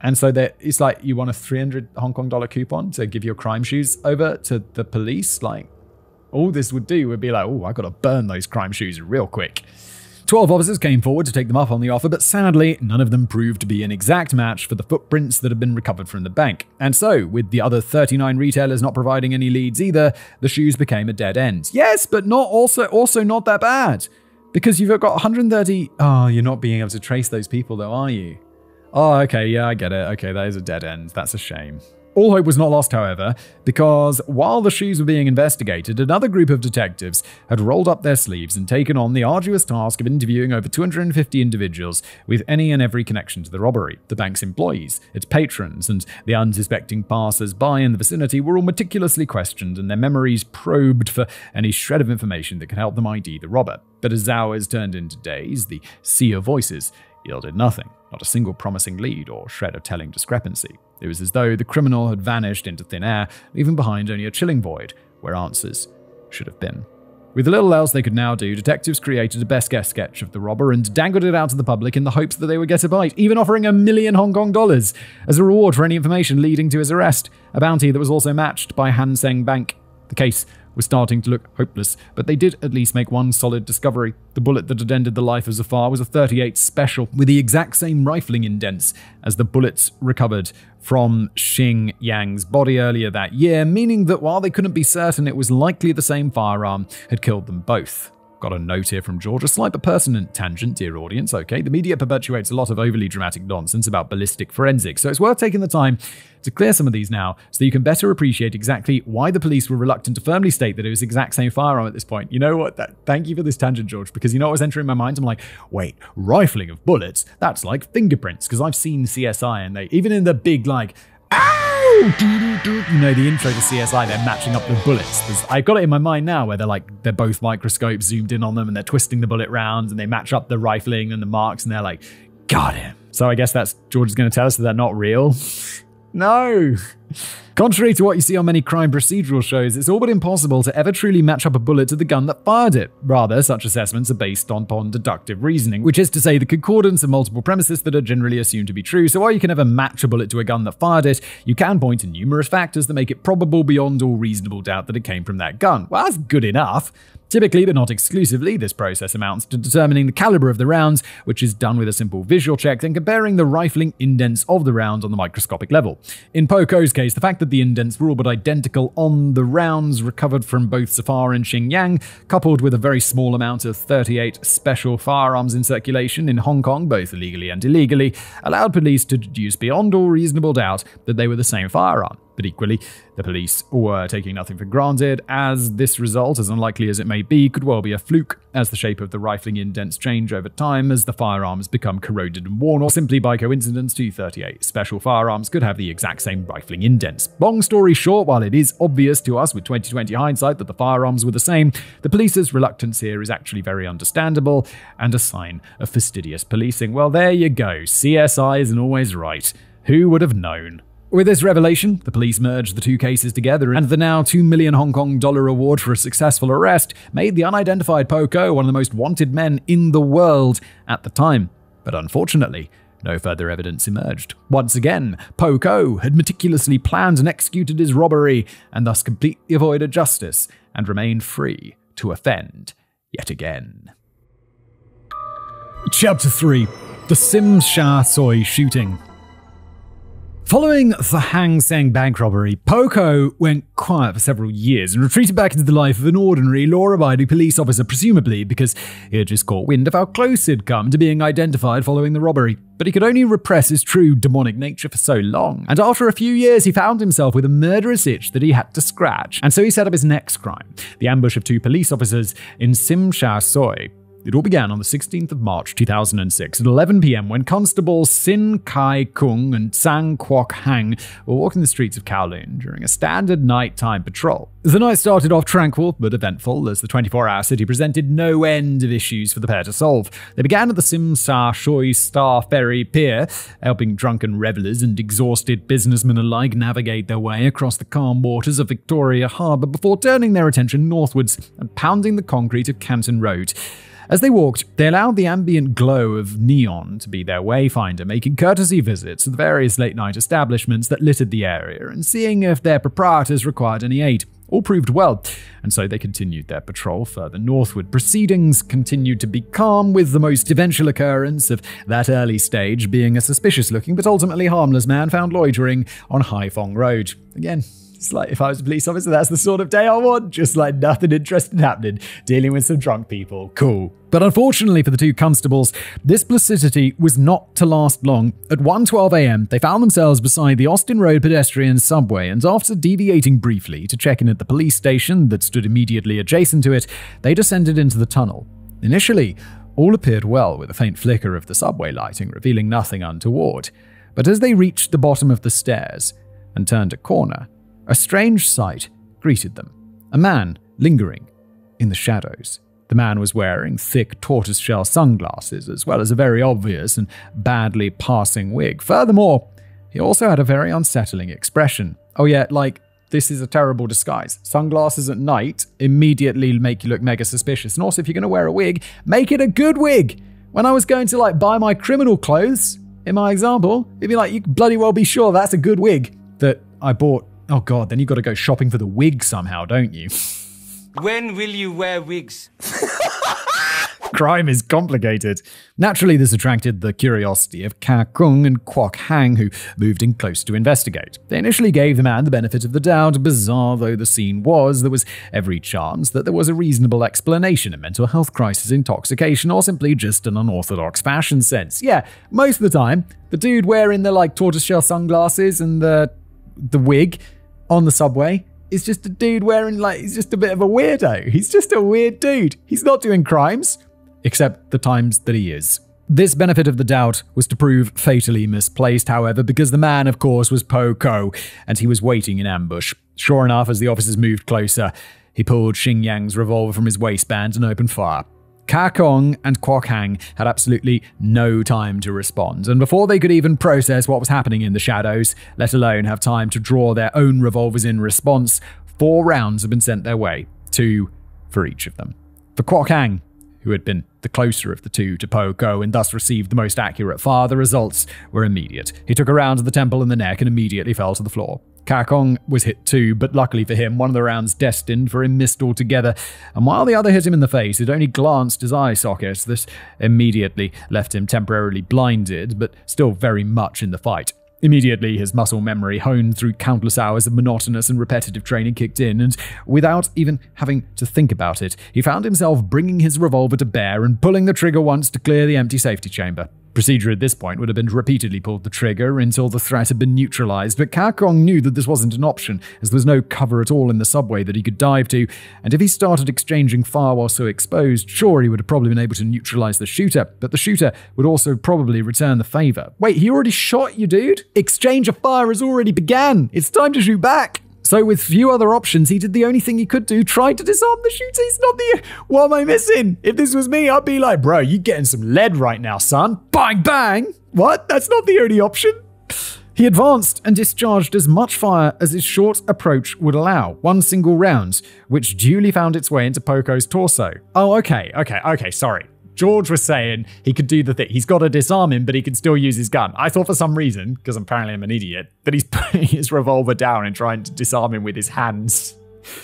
And so it's like you want a 300 Hong Kong dollar coupon to give your crime shoes over to the police. Like all this would do would be like, oh, I got to burn those crime shoes real quick. Twelve officers came forward to take them up on the offer, but sadly, none of them proved to be an exact match for the footprints that had been recovered from the bank. And so, with the other 39 retailers not providing any leads either, the shoes became a dead end. Yes, but not also also not that bad. Because you've got 130 Oh, you're not being able to trace those people though, are you? Oh, okay, yeah, I get it. Okay, that is a dead end. That's a shame. All hope was not lost, however, because while the shoes were being investigated, another group of detectives had rolled up their sleeves and taken on the arduous task of interviewing over 250 individuals with any and every connection to the robbery. The bank's employees, its patrons, and the unsuspecting passers by in the vicinity were all meticulously questioned and their memories probed for any shred of information that could help them ID the robber. But as hours turned into days, the sea of voices yielded nothing, not a single promising lead or shred of telling discrepancy. It was as though the criminal had vanished into thin air, leaving behind only a chilling void where answers should have been. With little else they could now do, detectives created a best guess sketch of the robber and dangled it out to the public in the hopes that they would get a bite, even offering a million Hong Kong dollars as a reward for any information leading to his arrest, a bounty that was also matched by Hang Seng Bank. The case was starting to look hopeless, but they did at least make one solid discovery. The bullet that had ended the life of Zafar was a 38 special, with the exact same rifling indents as the bullets recovered from Xing Yang's body earlier that year, meaning that while they couldn't be certain it was likely the same firearm had killed them both. Got a note here from George, a slight but pertinent tangent, dear audience. Okay, the media perpetuates a lot of overly dramatic nonsense about ballistic forensics, so it's worth taking the time to clear some of these now so you can better appreciate exactly why the police were reluctant to firmly state that it was the exact same firearm at this point. You know what? That, thank you for this tangent, George, because you know what was entering my mind? I'm like, wait, rifling of bullets? That's like fingerprints, because I've seen CSI and they, even in the big, like, ah! You know, the intro to CSI, they're matching up the bullets. There's, I've got it in my mind now where they're like, they're both microscopes zoomed in on them and they're twisting the bullet rounds and they match up the rifling and the marks and they're like, got him. So I guess that's George is going to tell us that they're not real. No. Contrary to what you see on many crime procedural shows, it's all but impossible to ever truly match up a bullet to the gun that fired it. Rather, such assessments are based upon deductive reasoning, which is to say the concordance of multiple premises that are generally assumed to be true. So while you can never match a bullet to a gun that fired it, you can point to numerous factors that make it probable beyond all reasonable doubt that it came from that gun. Well, that's good enough. Typically, but not exclusively, this process amounts to determining the caliber of the rounds, which is done with a simple visual check, then comparing the rifling indents of the rounds on the microscopic level. In Po Ko's case, the fact that the indents were all but identical on the rounds recovered from both Zafar and Xing Yang, coupled with a very small amount of 38 special firearms in circulation in Hong Kong, both legally and illegally, allowed police to deduce beyond all reasonable doubt that they were the same firearm. But equally, the police were taking nothing for granted, as this result, as unlikely as it may be, could well be a fluke, as the shape of the rifling indents change over time as the firearms become corroded and worn, or simply by coincidence, 238 special firearms could have the exact same rifling indents. Long story short, while it is obvious to us with 2020 hindsight that the firearms were the same, the police's reluctance here is actually very understandable and a sign of fastidious policing. Well, there you go. CSI isn't always right. Who would have known? With this revelation, the police merged the two cases together, and the now 2 million Hong Kong dollar reward for a successful arrest made the unidentified Po Ko one of the most wanted men in the world at the time. But unfortunately, No further evidence emerged. Once again, Po Ko had meticulously planned and executed his robbery and thus completely avoided justice and remained free to offend yet again. Chapter 3 The Tsim Sha Tsui Shooting. Following the Hang Seng bank robbery, Po Ko went quiet for several years and retreated back into the life of an ordinary, law abiding police officer, presumably because he had just caught wind of how close he'd come to being identified following the robbery. But he could only repress his true demonic nature for so long, and after a few years, he found himself with a murderous itch that he had to scratch. And so he set up his next crime the ambush of two police officers in Tsim Sha Tsui. It all began on the 16th of March 2006 at 11 pm when Constables Sin Kai Kung and Sang Kwok Hang were walking the streets of Kowloon during a standard nighttime patrol. The night started off tranquil but eventful as the 24 hour city presented no end of issues for the pair to solve. They began at the Tsim Sha Tsui Star Ferry Pier, helping drunken revelers and exhausted businessmen alike navigate their way across the calm waters of Victoria Harbour before turning their attention northwards and pounding the concrete of Canton Road. As they walked, they allowed the ambient glow of neon to be their wayfinder, making courtesy visits to the various late night establishments that littered the area and seeing if their proprietors required any aid. All proved well, and so they continued their patrol further northward. Proceedings continued to be calm, with the most eventual occurrence of that early stage being a suspicious looking but ultimately harmless man found loitering on Haifong Road. Again, it's like if I was a police officer, that's the sort of day I want. Just like nothing interesting happening, dealing with some drunk people. Cool. But unfortunately for the two constables, this placidity was not to last long. At 1:12 a.m., they found themselves beside the Austin Road pedestrian subway, and after deviating briefly to check in at the police station that stood immediately adjacent to it, they descended into the tunnel. Initially, all appeared well with a faint flicker of the subway lighting revealing nothing untoward. But as they reached the bottom of the stairs and turned a corner, a strange sight greeted them a man lingering in the shadows. The man was wearing thick tortoiseshell sunglasses, as well as a very obvious and badly passing wig. Furthermore, he also had a very unsettling expression. Oh, yeah, like, this is a terrible disguise. Sunglasses at night immediately make you look mega suspicious. And also, if you're going to wear a wig, make it a good wig. When I was going to, like, buy my criminal clothes, in my example, it'd be like, you bloody well be sure that's a good wig that I bought Oh god, then you've got to go shopping for the wig somehow, don't you? When will you wear wigs? [laughs] Crime is complicated. Naturally, this attracted the curiosity of Ka Kung and Kwok Hang, who moved in close to investigate. They initially gave the man the benefit of the doubt. Bizarre though the scene was, there was every chance that there was a reasonable explanation a mental health crisis, intoxication, or simply just an unorthodox fashion sense. Yeah, most of the time, the dude wearing the like tortoiseshell sunglasses and the the wig on the subway is just a dude wearing like he's just a bit of a weirdo. He's just a weird dude. He's not doing crimes, except the times that he is. This benefit of the doubt was to prove fatally misplaced, however, because the man, of course, was Po Ko, and he was waiting in ambush. Sure enough, as the officers moved closer, he pulled Xing Yang's revolver from his waistband and opened fire. Ka Kong and Kwok Hang had absolutely no time to respond, and before they could even process what was happening in the shadows, let alone have time to draw their own revolvers in response, four rounds had been sent their way, two for each of them. For Kwok Hang, who had been the closer of the two to Po Ko and thus received the most accurate fire, the results were immediate. He took a round to the temple in the neck and immediately fell to the floor. Kakong was hit too, but luckily for him, one of the rounds destined for him missed altogether, and while the other hit him in the face, it only glanced his eye socket. This immediately left him temporarily blinded, but still very much in the fight. Immediately, his muscle memory, honed through countless hours of monotonous and repetitive training, kicked in, and without even having to think about it, he found himself bringing his revolver to bear and pulling the trigger once to clear the empty safety chamber. Procedure at this point would have been to repeatedly pull the trigger until the threat had been neutralized, but Kakong knew that this wasn't an option, as there was no cover at all in the subway that he could dive to, and if he started exchanging fire while so exposed, sure, he would have probably been able to neutralize the shooter, but the shooter would also probably return the favor. Wait, he already shot you, dude? Exchange of fire has already began. It's time to shoot back. So, with few other options, he did the only thing he could do try to disarm the shooter. He's not the. What am I missing? If this was me, I'd be like, bro, you getting some lead right now, son. Bang, bang. What? That's not the only option. He advanced and discharged as much fire as his short approach would allow, one single round, which duly found its way into Po Ko's torso. Oh, okay, okay, okay, sorry. George was saying he could do the thing. He's got to disarm him, but he can still use his gun. I thought for some reason, because apparently I'm an idiot, that he's [laughs] putting his revolver down and trying to disarm him with his hands.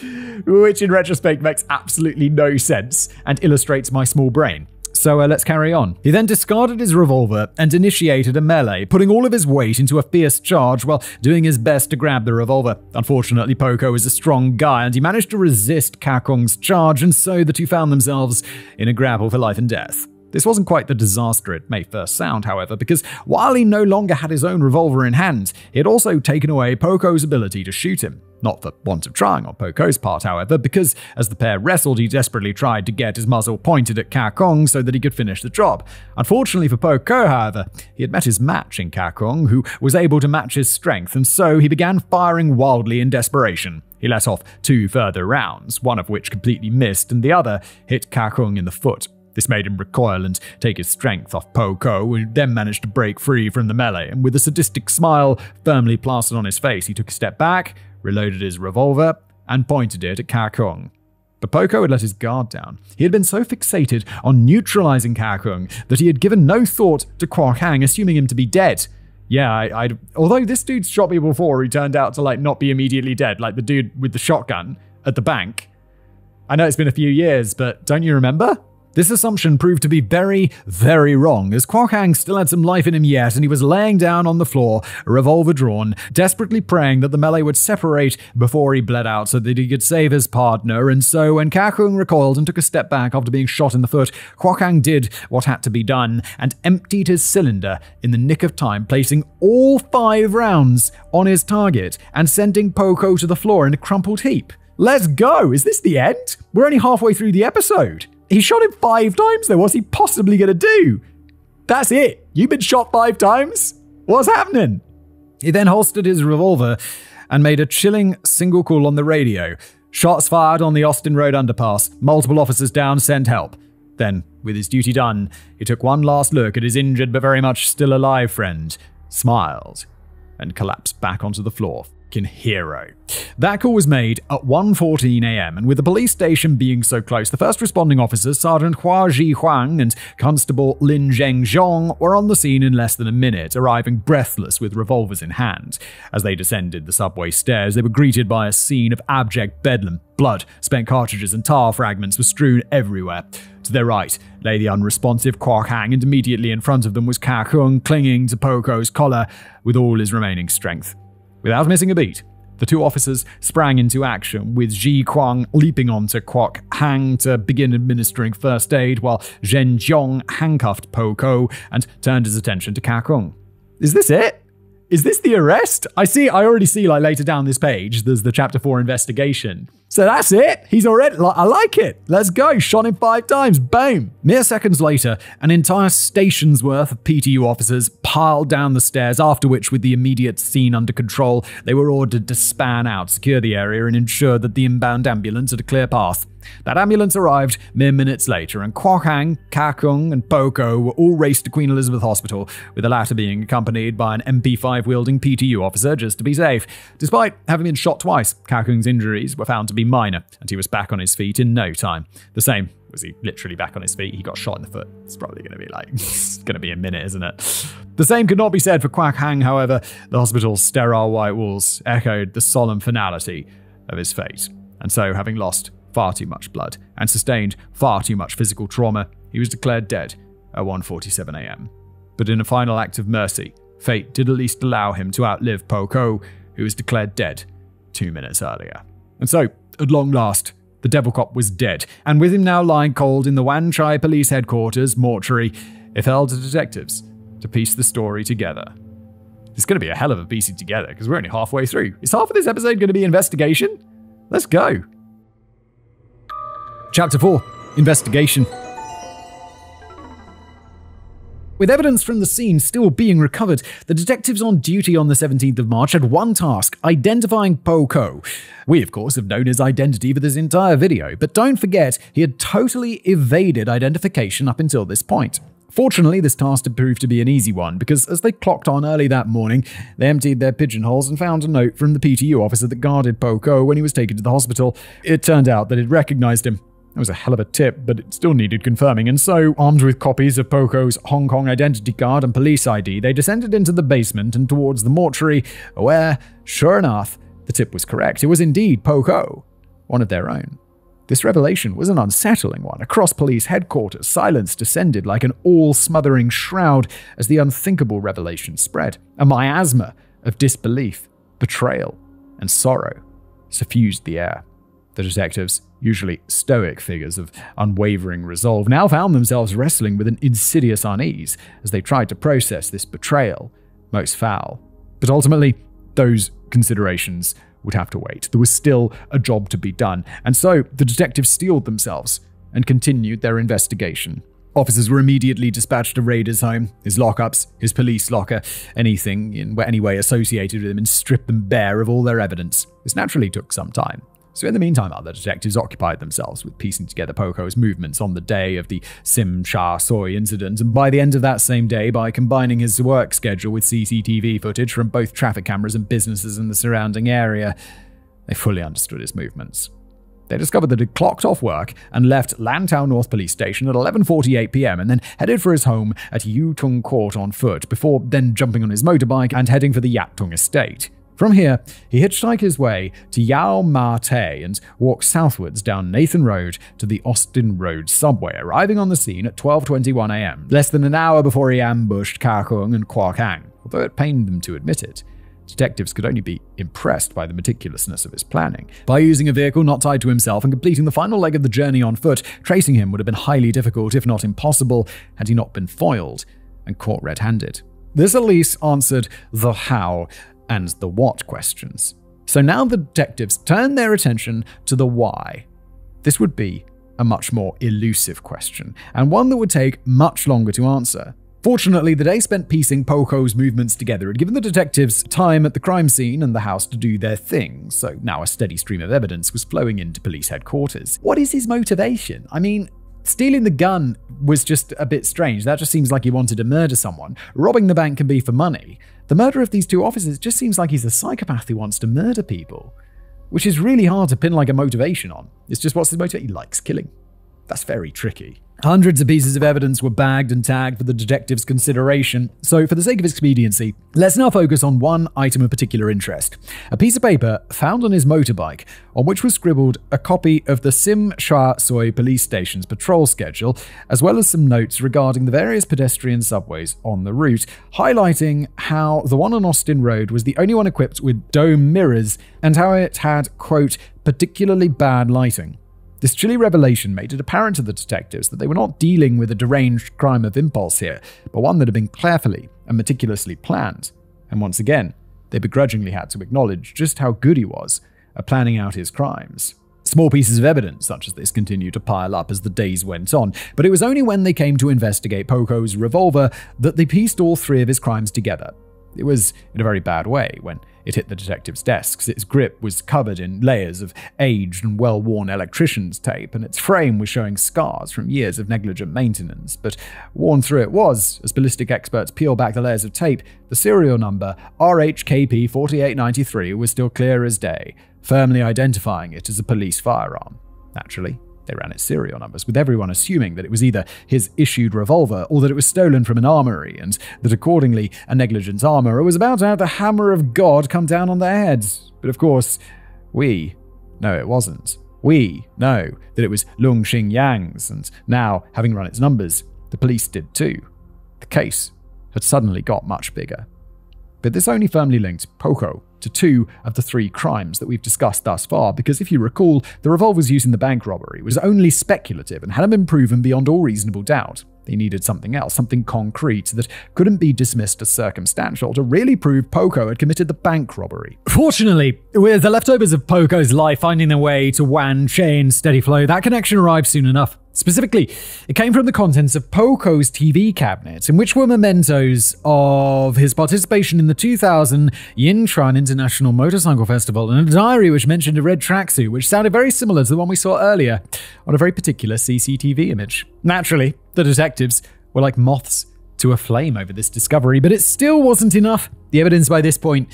[laughs] Which in retrospect makes absolutely no sense and illustrates my small brain. So uh, let's carry on. He then discarded his revolver and initiated a melee, putting all of his weight into a fierce charge while doing his best to grab the revolver. Unfortunately, Po Ko is a strong guy and he managed to resist Kakong's charge, and so the two found themselves in a grapple for life and death. This wasn't quite the disaster it may first sound, however, because while he no longer had his own revolver in hand, he had also taken away Po Ko's ability to shoot him. Not for want of trying on Po Ko's part, however, because as the pair wrestled, he desperately tried to get his muzzle pointed at Kakong so that he could finish the job. Unfortunately for Po Ko, however, he had met his match in Kakong, who was able to match his strength, and so he began firing wildly in desperation. He let off two further rounds, one of which completely missed, and the other hit Kakong in the foot. This made him recoil and take his strength off Po Ko, who then managed to break free from the melee, and with a sadistic smile firmly plastered on his face, he took a step back, reloaded his revolver, and pointed it at Ka Kung. But Po Ko had let his guard down. He had been so fixated on neutralizing Ka Kung that he had given no thought to Kwok Hang, assuming him to be dead. Yeah, I, I'd, although this dude's shot me before, he turned out to like not be immediately dead, like the dude with the shotgun at the bank. I know it's been a few years, but don't you remember? This assumption proved to be very, very wrong, as Kwok Hang still had some life in him yet, and he was laying down on the floor, revolver drawn, desperately praying that the melee would separate before he bled out so that he could save his partner. And so, when Kakung recoiled and took a step back after being shot in the foot, Kwok Hang did what had to be done and emptied his cylinder in the nick of time, placing all five rounds on his target and sending Po Ko to the floor in a crumpled heap. Let's go! Is this the end? We're only halfway through the episode. He shot him five times, though. What's he possibly going to do? That's it. You've been shot five times? What's happening? He then holstered his revolver and made a chilling single call on the radio. Shots fired on the Austin Road underpass. Multiple officers down, send help. Then, with his duty done, he took one last look at his injured but very much still alive friend, smiled, and collapsed back onto the floor hero. That call was made at 1:14 a.m. and with the police station being so close, the first responding officers, Sergeant Hua Ji Huang and Constable Lin Zheng Zhong, were on the scene in less than a minute, arriving breathless with revolvers in hand. As they descended the subway stairs, they were greeted by a scene of abject bedlam. Blood, spent cartridges, and tar fragments were strewn everywhere. To their right lay the unresponsive Kwok Hang, and immediately in front of them was Kakung clinging to Po Ko's collar with all his remaining strength. Without missing a beat, the two officers sprang into action, with Ji Kwang leaping onto Kwok Hang to begin administering first aid, while Zhen Jiong handcuffed Po Ko and turned his attention to Kakung. Is this it? Is this the arrest? I see, I already see, like later down this page, there's the chapter 4 investigation. So that's it. He's already. I like it. Let's go. Shot him five times. Boom. Mere seconds later, an entire station's worth of PTU officers piled down the stairs, after which, with the immediate scene under control, they were ordered to span out, secure the area, and ensure that the inbound ambulance had a clear path. That ambulance arrived mere minutes later, and Kwok Kakung, and Po Ko were all raced to Queen Elizabeth Hospital, with the latter being accompanied by an MP5 wielding PTU officer just to be safe. Despite having been shot twice, Kakung's injuries were found to be minor, and he was back on his feet in no time. The same was he literally back on his feet? He got shot in the foot. It's probably going to be like, [laughs] it's going to be a minute, isn't it? The same could not be said for Kwok Hang, however. The hospital's sterile white walls echoed the solemn finality of his fate. And so, having lost far too much blood and sustained far too much physical trauma, he was declared dead at 1:47 a.m. But in a final act of mercy, fate did at least allow him to outlive Po Ko, who was declared dead 2 minutes earlier. And so, at long last, the devil cop was dead, and with him now lying cold in the Wan Chai police headquarters mortuary, it fell to detectives to piece the story together. It's going to be a hell of a piecing together because we're only halfway through. Is half of this episode going to be investigation? Let's go. Chapter 4 Investigation. With evidence from the scene still being recovered, the detectives on duty on the 17th of March had one task identifying Po Ko. We, of course, have known his identity for this entire video, but don't forget, he had totally evaded identification up until this point. Fortunately, this task had proved to be an easy one because as they clocked on early that morning, they emptied their pigeonholes and found a note from the PTU officer that guarded Po Ko when he was taken to the hospital. It turned out that it recognized him That was a hell of a tip, but it still needed confirming, and so, armed with copies of Po Ko's Hong Kong identity card and police ID, they descended into the basement and towards the mortuary, where, sure enough, the tip was correct. It was indeed Po Ko, one of their own. This revelation was an unsettling one. Across police headquarters, silence descended like an all smothering shroud as the unthinkable revelation spread. A miasma of disbelief, betrayal, and sorrow suffused the air. The detectives, usually stoic figures of unwavering resolve, now found themselves wrestling with an insidious unease as they tried to process this betrayal, most foul. But ultimately, those considerations would have to wait. There was still a job to be done, and so the detectives steeled themselves and continued their investigation. Officers were immediately dispatched to Rader's home, his lockups, his police locker, anything in any way associated with him, and stripped them bare of all their evidence. This naturally took some time. So, in the meantime, other detectives occupied themselves with piecing together Po Ko's movements on the day of the Tsim Sha Tsui incident, and by the end of that same day, by combining his work schedule with CCTV footage from both traffic cameras and businesses in the surrounding area, they fully understood his movements. They discovered that he'd clocked off work and left Lantau North Police Station at 11:48 p.m. and then headed for his home at Yu Tung Court on foot before then jumping on his motorbike and heading for the Yat Tung estate. From here, he hitchhiked his way to Yau Ma Tei and walked southwards down Nathan Road to the Austin Road subway, arriving on the scene at 12:21 a.m., less than an hour before he ambushed Ka Kung and Kwok Hang. Although it pained them to admit it, detectives could only be impressed by the meticulousness of his planning. By using a vehicle not tied to himself and completing the final leg of the journey on foot, tracing him would have been highly difficult, if not impossible, had he not been foiled and caught red handed. This at least answered the how and the what questions. So now the detectives turn their attention to the why. This would be a much more elusive question, and one that would take much longer to answer. Fortunately, the day spent piecing Po Ko's movements together had given the detectives time at the crime scene and the house to do their thing, so now a steady stream of evidence was flowing into police headquarters. What is his motivation? I mean, Stealing the gun was just a bit strange. That just seems like he wanted to murder someone. Robbing the bank can be for money. The murder of these two officers just seems like he's a psychopath who wants to murder people, which is really hard to pin like a motivation on. It's just what's his motivation? He likes killing. That's very tricky. Hundreds of pieces of evidence were bagged and tagged for the detective's consideration, so for the sake of expediency, let's now focus on one item of particular interest a piece of paper found on his motorbike, on which was scribbled a copy of the Tsim Sha Tsui police station's patrol schedule, as well as some notes regarding the various pedestrian subways on the route, highlighting how the one on Austin Road was the only one equipped with dome mirrors and how it had, quote, particularly bad lighting. This chilly revelation made it apparent to the detectives that they were not dealing with a deranged crime of impulse here, but one that had been carefully and meticulously planned. And once again, they begrudgingly had to acknowledge just how good he was at planning out his crimes. Small pieces of evidence such as this continued to pile up as the days went on, but it was only when they came to investigate Po Ko's revolver that they pieced all three of his crimes together. It was in a very bad way when it hit the detective's desks. Its grip was covered in layers of aged and well worn electrician's tape, and its frame was showing scars from years of negligent maintenance. But worn through it was, as ballistic experts peel back the layers of tape, the serial number RHKP 4893 was still clear as day, firmly identifying it as a police firearm. Naturally, they ran its serial numbers, with everyone assuming that it was either his issued revolver or that it was stolen from an armory, and that accordingly a negligent armorer was about to have the hammer of God come down on their heads. But of course, we know it wasn't. We know that it was Lung Xing Yang's, and now, having run its numbers, the police did too. The case had suddenly got much bigger. But this only firmly linked Po Ko to two of the three crimes that we've discussed thus far, because if you recall, the revolvers used in the bank robbery was only speculative and hadn't been proven beyond all reasonable doubt. They needed something else, something concrete that couldn't be dismissed as circumstantial to really prove Po Ko had committed the bank robbery. Fortunately, with the leftovers of Po Ko's life finding their way to Wan Chain Steady Flow, that connection arrived soon enough. Specifically, it came from the contents of Po Ko's TV cabinet, in which were mementos of his participation in the 2000 Yinchuan International Motorcycle Festival and a diary which mentioned a red tracksuit, which sounded very similar to the one we saw earlier on a very particular CCTV image. Naturally, the detectives were like moths to a flame over this discovery, but it still wasn't enough. The evidence by this point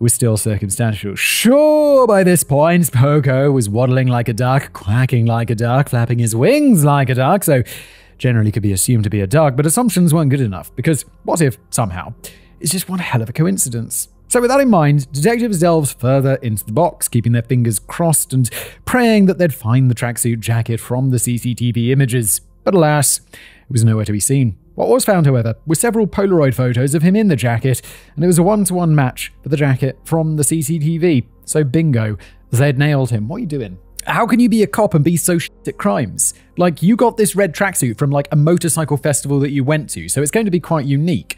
was still circumstantial. Sure, by this point, Po Ko was waddling like a duck, quacking like a duck, flapping his wings like a duck, so generally could be assumed to be a duck, but assumptions weren't good enough, because what if, somehow, it's just one hell of a coincidence? So, with that in mind, detectives delved further into the box, keeping their fingers crossed and praying that they'd find the tracksuit jacket from the CCTV images. But alas, it was nowhere to be seen. What was found, however, were several Polaroid photos of him in the jacket, and it was a one to one match for the jacket from the CCTV. So, bingo, they'd nailed him. What are you doing? How can you be a cop and be so shit at crimes? Like, you got this red tracksuit from like a motorcycle festival that you went to, so it's going to be quite unique.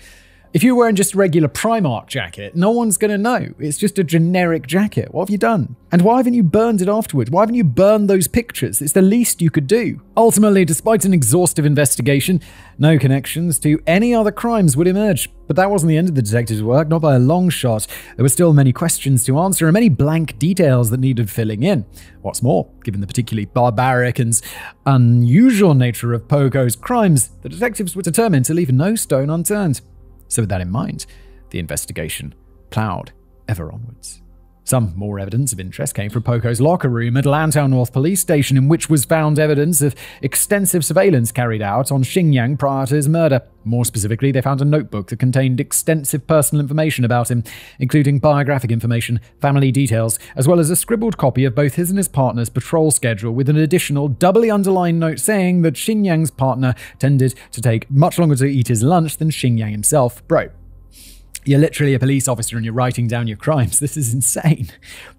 If you're wearing just a regular Primark jacket, no one's going to know. It's just a generic jacket. What have you done? And why haven't you burned it afterwards? Why haven't you burned those pictures? It's the least you could do. Ultimately, despite an exhaustive investigation, no connections to any other crimes would emerge. But that wasn't the end of the detective's work, not by a long shot. There were still many questions to answer and many blank details that needed filling in. What's more, given the particularly barbaric and unusual nature of Po Ko's crimes, the detectives were determined to leave no stone unturned. So, with that in mind, the investigation ploughed ever onwards. Some more evidence of interest came from Po Ko's locker room at Lantau North Police Station, in which was found evidence of extensive surveillance carried out on Xingyang prior to his murder. More specifically, they found a notebook that contained extensive personal information about him, including biographic information, family details, as well as a scribbled copy of both his and his partner's patrol schedule, with an additional doubly underlined note saying that Xingyang's partner tended to take much longer to eat his lunch than Xingyang himself. Bro, you're literally a police officer and you're writing down your crimes. [laughs] This is insane.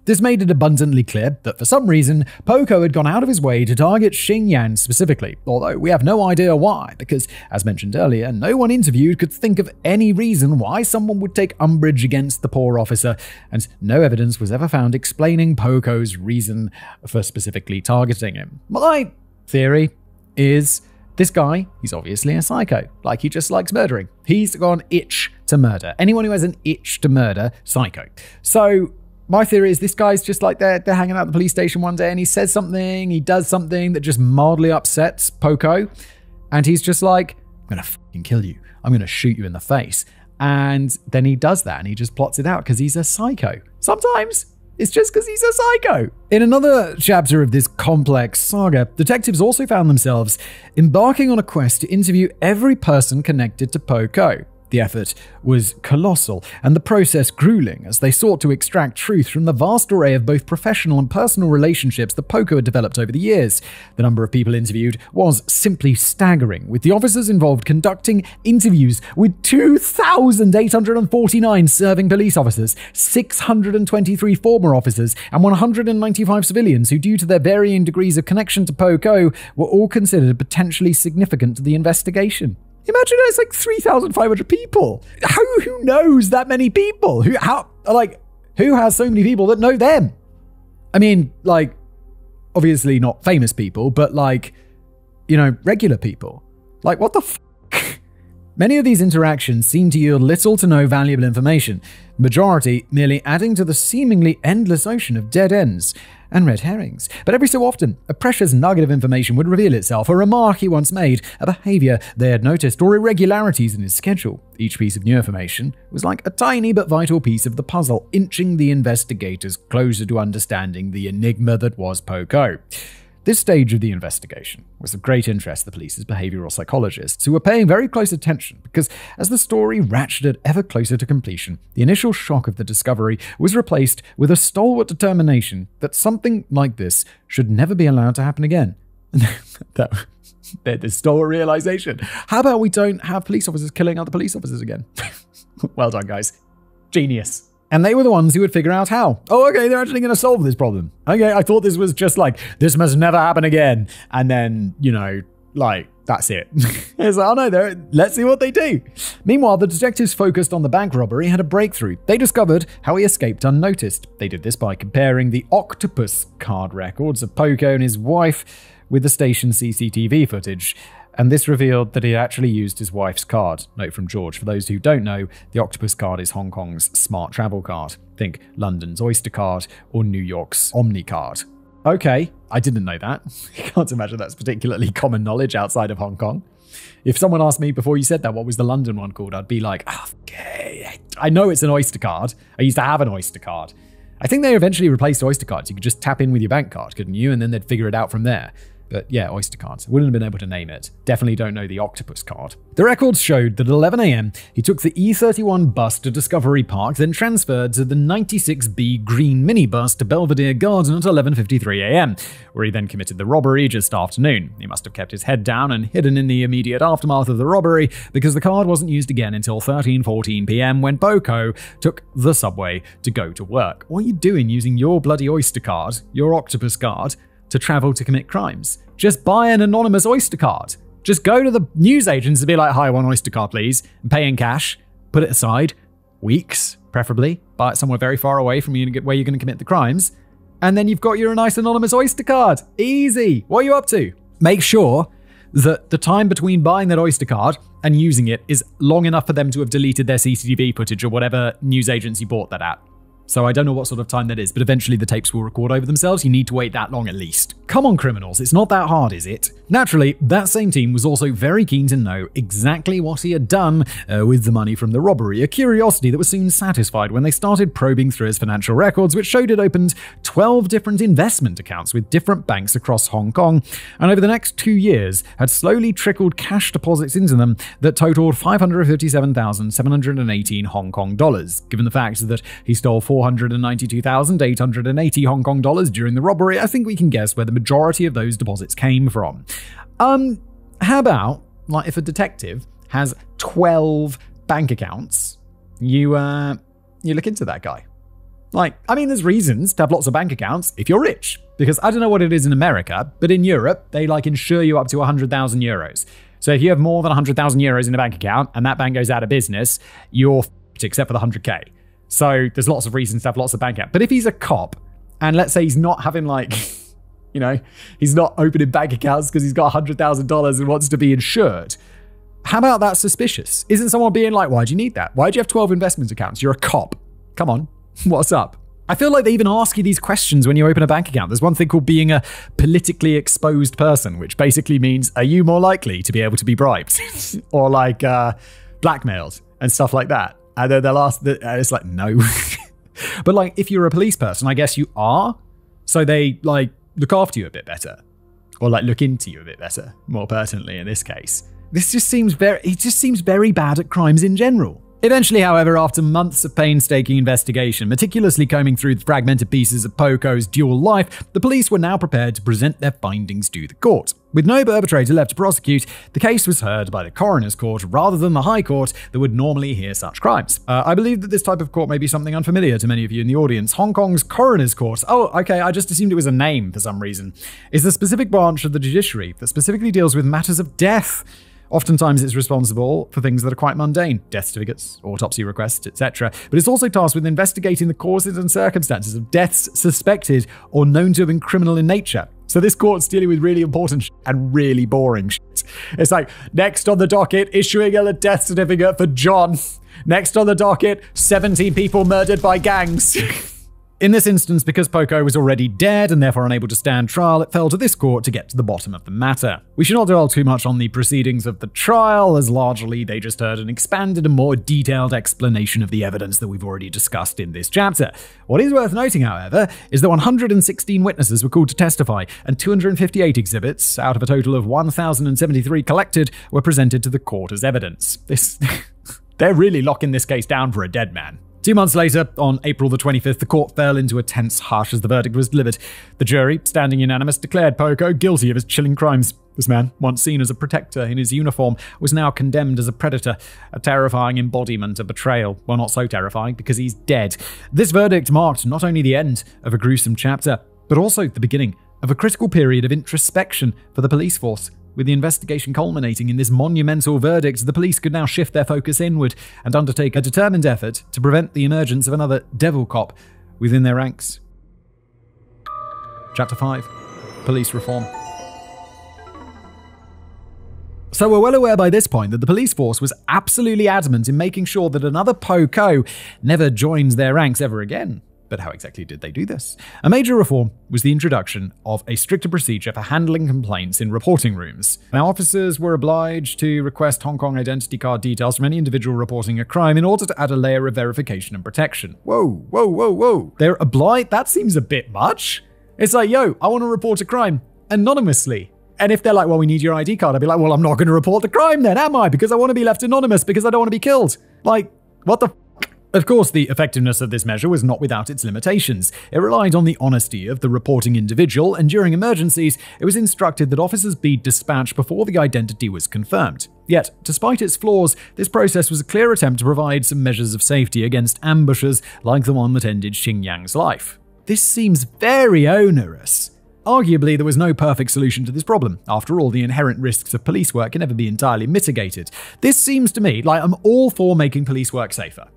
This made it abundantly clear that for some reason, Po Ko had gone out of his way to target Xingyang specifically, although we have no idea why, because, as mentioned earlier, no one interviewed could think of any reason why someone would take umbrage against the poor officer, and no evidence was ever found explaining Po Ko's reason for specifically targeting him. My theory is this guy, he's obviously a psycho. Like he just likes murdering. He's got an itch to murder. Anyone who has an itch to murder, psycho. So my theory is this guy's just like they're, they're hanging out at the police station one day and he says something, he does something that just mildly upsets Po Ko. And he's just like, I'm gonna fucking kill you. I'm gonna shoot you in the face. And then he does that and he just plots it out because he's a psycho. Sometimes it's just because he's a psycho. In another chapter of this complex saga, detectives also found themselves embarking on a quest to interview every person connected to Po Ko. The effort was colossal, and the process grueling as they sought to extract truth from the vast array of both professional and personal relationships that Po Ko had developed over the years. The number of people interviewed was simply staggering, with the officers involved conducting interviews with 2,849 serving police officers, 623 former officers, and 195 civilians who, due to their varying degrees of connection to Po Ko, were all considered potentially significant to the investigation. Imagine it's like 3,500 people. Who, who knows that many people? Who, how, like, who has so many people that know them? I mean, like, obviously not famous people, but like, you know, regular people. Like, what the f? Many of these interactions seem to yield little to no valuable information, majority merely adding to the seemingly endless ocean of dead ends and red herrings. But every so often, a precious nugget of information would reveal itself, a remark he once made, a behavior they had noticed, or irregularities in his schedule. Each piece of new information was like a tiny but vital piece of the puzzle, inching the investigators closer to understanding the enigma that was Po Ko. This stage of the investigation was of great interest to the police's behavioral psychologists, who were paying very close attention because as the story ratcheted ever closer to completion, the initial shock of the discovery was replaced with a stalwart determination that something like this should never be allowed to happen again. [laughs] that, the stalwart realization. How about we don't have police officers killing other police officers again? [laughs] well done, guys. Genius. And they were the ones who would figure out how. Oh, okay, they're actually going to solve this problem. Okay, I thought this was just like, this must never happen again. And then, you know, like, that's it. [laughs] it's like, oh no, let's see what they do. Meanwhile, the detectives focused on the bank robbery had a breakthrough. They discovered how he escaped unnoticed. They did this by comparing the octopus card records of Po Ko and his wife with the station CCTV footage and this revealed that he actually used his wife's card. Note from George for those who don't know, the Octopus card is Hong Kong's smart travel card. Think London's Oyster card or New York's OMNY card. Okay, I didn't know that. [laughs] I can't imagine that's particularly common knowledge outside of Hong Kong. If someone asked me before you said that, what was the London one called? I'd be like, ah, oh, okay, I know it's an Oyster card. I used to have an Oyster card. I think they eventually replaced Oyster cards. You could just tap in with your bank card, couldn't you? And then they'd figure it out from there. But yeah, Oyster cards. Wouldn't have been able to name it. Definitely don't know the octopus card. The records showed that at 11 a.m., he took the E31 bus to Discovery Park, then transferred to the 96B green minibus to Belvedere Garden at 11.53 a.m., where he then committed the robbery just afternoon. He must have kept his head down and hidden in the immediate aftermath of the robbery because the card wasn't used again until 13.14 p.m. when Po Ko took the subway to go to work. What are you doing using your bloody Oyster card, your octopus card, to travel to commit crimes. Just buy an anonymous Oyster card. Just go to the newsagents and be like, hi, one Oyster card, please, and pay in cash. Put it aside, weeks, preferably. Buy it somewhere very far away from where you're going to commit the crimes. And then you've got your nice anonymous Oyster card. Easy. What are you up to? Make sure that the time between buying that Oyster card and using it is long enough for them to have deleted their CCTV footage or whatever news agency bought that at. So I don't know what sort of time that is, but eventually the tapes will record over themselves. You need to wait that long at least. Come on, criminals, it's not that hard, is it? Naturally, that same team was also very keen to know exactly what he had done uh, with the money from the robbery, a curiosity that was soon satisfied when they started probing through his financial records, which showed it opened 12 different investment accounts with different banks across Hong Kong, and over the next two years had slowly trickled cash deposits into them that totaled 557,718 Hong Kong dollars, given the fact that he stole 492,880 Hong Kong dollars during the robbery, I think we can guess where the majority of those deposits came from. Um, how about, like, if a detective has 12 bank accounts, you, uh, you look into that guy. Like, I mean, there's reasons to have lots of bank accounts if you're rich. Because I don't know what it is in America, but in Europe, they like insure you up to 100,000 euros. So if you have more than 100,000 euros in a bank account and that bank goes out of business, you're f***ed except for the 100k. So there's lots of reasons to have lots of bank accounts. But if he's a cop, and let's say he's not having like, [laughs] you know, he's not opening bank accounts because he's got $100,000 and wants to be insured. How about that suspicious? Isn't someone being like, why do you need that? Why do you have 12 investment accounts? You're a cop. Come on. [laughs] What's up? I feel like they even ask you these questions when you open a bank account. There's one thing called being a politically exposed person, which basically means are you more likely to be able to be bribed [laughs] or like uh, blackmailed and stuff like that? And then they'll ask, the, and it's like, no. [laughs] but like, if you're a police person, I guess you are. So they like look after you a bit better or like look into you a bit better, more pertinently in this case. This just seems very, it just seems very bad at crimes in general. Eventually, however, after months of painstaking investigation, meticulously combing through the fragmented pieces of Po Ko's dual life, the police were now prepared to present their findings to the court. With no perpetrator left to prosecute, the case was heard by the coroner's court rather than the high court that would normally hear such crimes. Uh, I believe that this type of court may be something unfamiliar to many of you in the audience. Hong Kong's coroner's court, oh, okay, I just assumed it was a name for some reason, is the specific branch of the judiciary that specifically deals with matters of death. Oftentimes, it's responsible for things that are quite mundane death certificates, autopsy requests, etc. But it's also tasked with investigating the causes and circumstances of deaths suspected or known to have been criminal in nature. So this court's dealing with really important and really boring shit. It's like, next on the docket, issuing a death certificate for John. Next on the docket, 17 people murdered by gangs. [laughs] In this instance, because Po Ko was already dead and therefore unable to stand trial, it fell to this court to get to the bottom of the matter. We should not dwell too much on the proceedings of the trial, as largely they just heard an expanded and more detailed explanation of the evidence that we've already discussed in this chapter. What is worth noting, however, is that 116 witnesses were called to testify, and 258 exhibits, out of a total of 1,073 collected, were presented to the court as evidence. This. [laughs] They're really locking this case down for a dead man. Two months later, on April the 25th, the court fell into a tense hush as the verdict was delivered. The jury, standing unanimous, declared Po Ko guilty of his chilling crimes. This man, once seen as a protector in his uniform, was now condemned as a predator, a terrifying embodiment of betrayal. Well, not so terrifying, because he's dead. This verdict marked not only the end of a gruesome chapter, but also the beginning of a critical period of introspection for the police force. With the investigation culminating in this monumental verdict, the police could now shift their focus inward and undertake a determined effort to prevent the emergence of another devil cop within their ranks. Chapter 5 Police Reform. So we're well aware by this point that the police force was absolutely adamant in making sure that another Po Ko never joins their ranks ever again. But how exactly did they do this? A major reform was the introduction of a stricter procedure for handling complaints in reporting rooms. Now, officers were obliged to request Hong Kong identity card details from any individual reporting a crime in order to add a layer of verification and protection. Whoa, whoa, whoa, whoa. They're obliged? That seems a bit much. It's like, yo, I want to report a crime anonymously. And if they're like, well, we need your ID card, I'd be like, well, I'm not going to report the crime then, am I? Because I want to be left anonymous because I don't want to be killed. Like, what the of course, the effectiveness of this measure was not without its limitations. It relied on the honesty of the reporting individual, and during emergencies, it was instructed that officers be dispatched before the identity was confirmed. Yet, despite its flaws, this process was a clear attempt to provide some measures of safety against ambushes like the one that ended Xing Yang's life. This seems very onerous. Arguably, there was no perfect solution to this problem. After all, the inherent risks of police work can never be entirely mitigated. This seems to me like I'm all for making police work safer.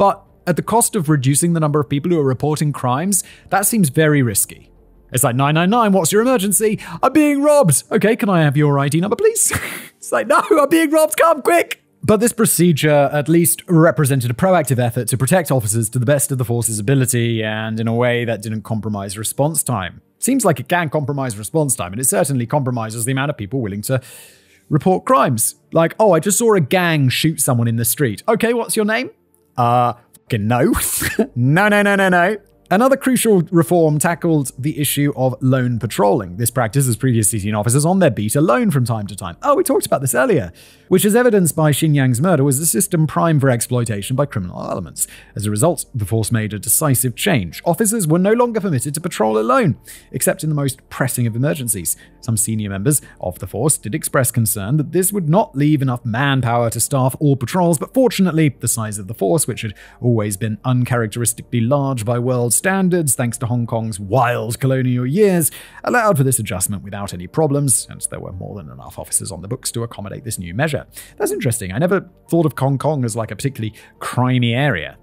But at the cost of reducing the number of people who are reporting crimes, that seems very risky. It's like 999, what's your emergency? I'm being robbed. Okay, can I have your ID number, please? [laughs] it's like, no, I'm being robbed, come quick. But this procedure at least represented a proactive effort to protect officers to the best of the force's ability and in a way that didn't compromise response time. Seems like it can compromise response time, and it certainly compromises the amount of people willing to report crimes. Like, oh, I just saw a gang shoot someone in the street. Okay, what's your name? Uh, no. [laughs] no, no, no, no, no. Another crucial reform tackled the issue of lone patrolling. This practice has previously seen officers on their beat alone from time to time. Oh, we talked about this earlier, which is evidenced by Xing Yang's murder was a system prime for exploitation by criminal elements. As a result, the force made a decisive change. Officers were no longer permitted to patrol alone, except in the most pressing of emergencies. Some senior members of the force did express concern that this would not leave enough manpower to staff all patrols, but fortunately, the size of the force, which had always been uncharacteristically large by world standards thanks to Hong Kong's wild colonial years, allowed for this adjustment without any problems, and there were more than enough officers on the books to accommodate this new measure. That's interesting. I never thought of Hong Kong as like a particularly crimey area.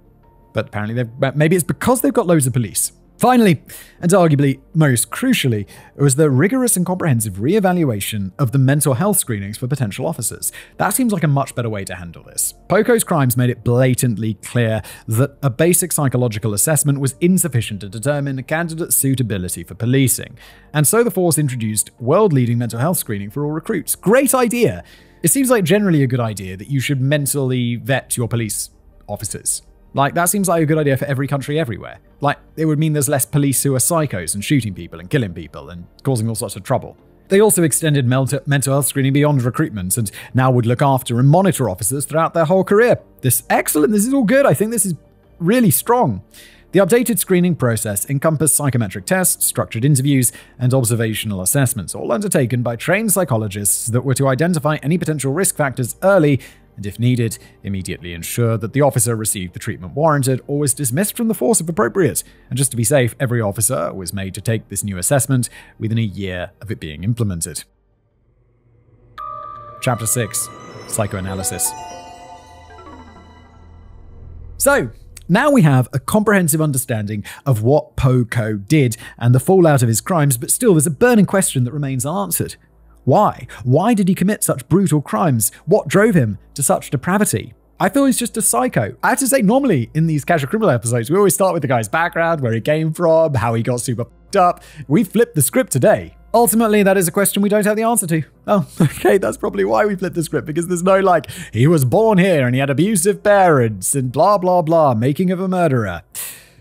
But apparently, maybe it's because they've got loads of police. Finally, and arguably most crucially, was the rigorous and comprehensive re-evaluation of the mental health screenings for potential officers. That seems like a much better way to handle this. Po Ko's crimes made it blatantly clear that a basic psychological assessment was insufficient to determine a candidate's suitability for policing. And so the force introduced world-leading mental health screening for all recruits. Great idea! It seems like generally a good idea that you should mentally vet your police officers. Like, that seems like a good idea for every country everywhere. Like, it would mean there's less police who are psychos and shooting people and killing people and causing all sorts of trouble. They also extended mental health screening beyond recruitment and now would look after and monitor officers throughout their whole career. This excellent. This is all good. I think this is really strong. The updated screening process encompassed psychometric tests, structured interviews, and observational assessments, all undertaken by trained psychologists that were to identify any potential risk factors early and, if needed, immediately ensure that the officer received the treatment warranted or was dismissed from the force if appropriate. And just to be safe, every officer was made to take this new assessment within a year of it being implemented. Chapter 6 Psychoanalysis. So, now we have a comprehensive understanding of what Po Ko did and the fallout of his crimes, but still there's a burning question that remains unanswered. Why? Why did he commit such brutal crimes? What drove him to such depravity? I feel he's just a psycho. I have to say, normally in these casual criminal episodes, we always start with the guy's background, where he came from, how he got super up. We flipped the script today. Ultimately, that is a question we don't have the answer to. Oh, [laughs] okay, that's probably why we flipped the script, because there's no like, he was born here and he had abusive parents and blah, blah, blah, making of a murderer.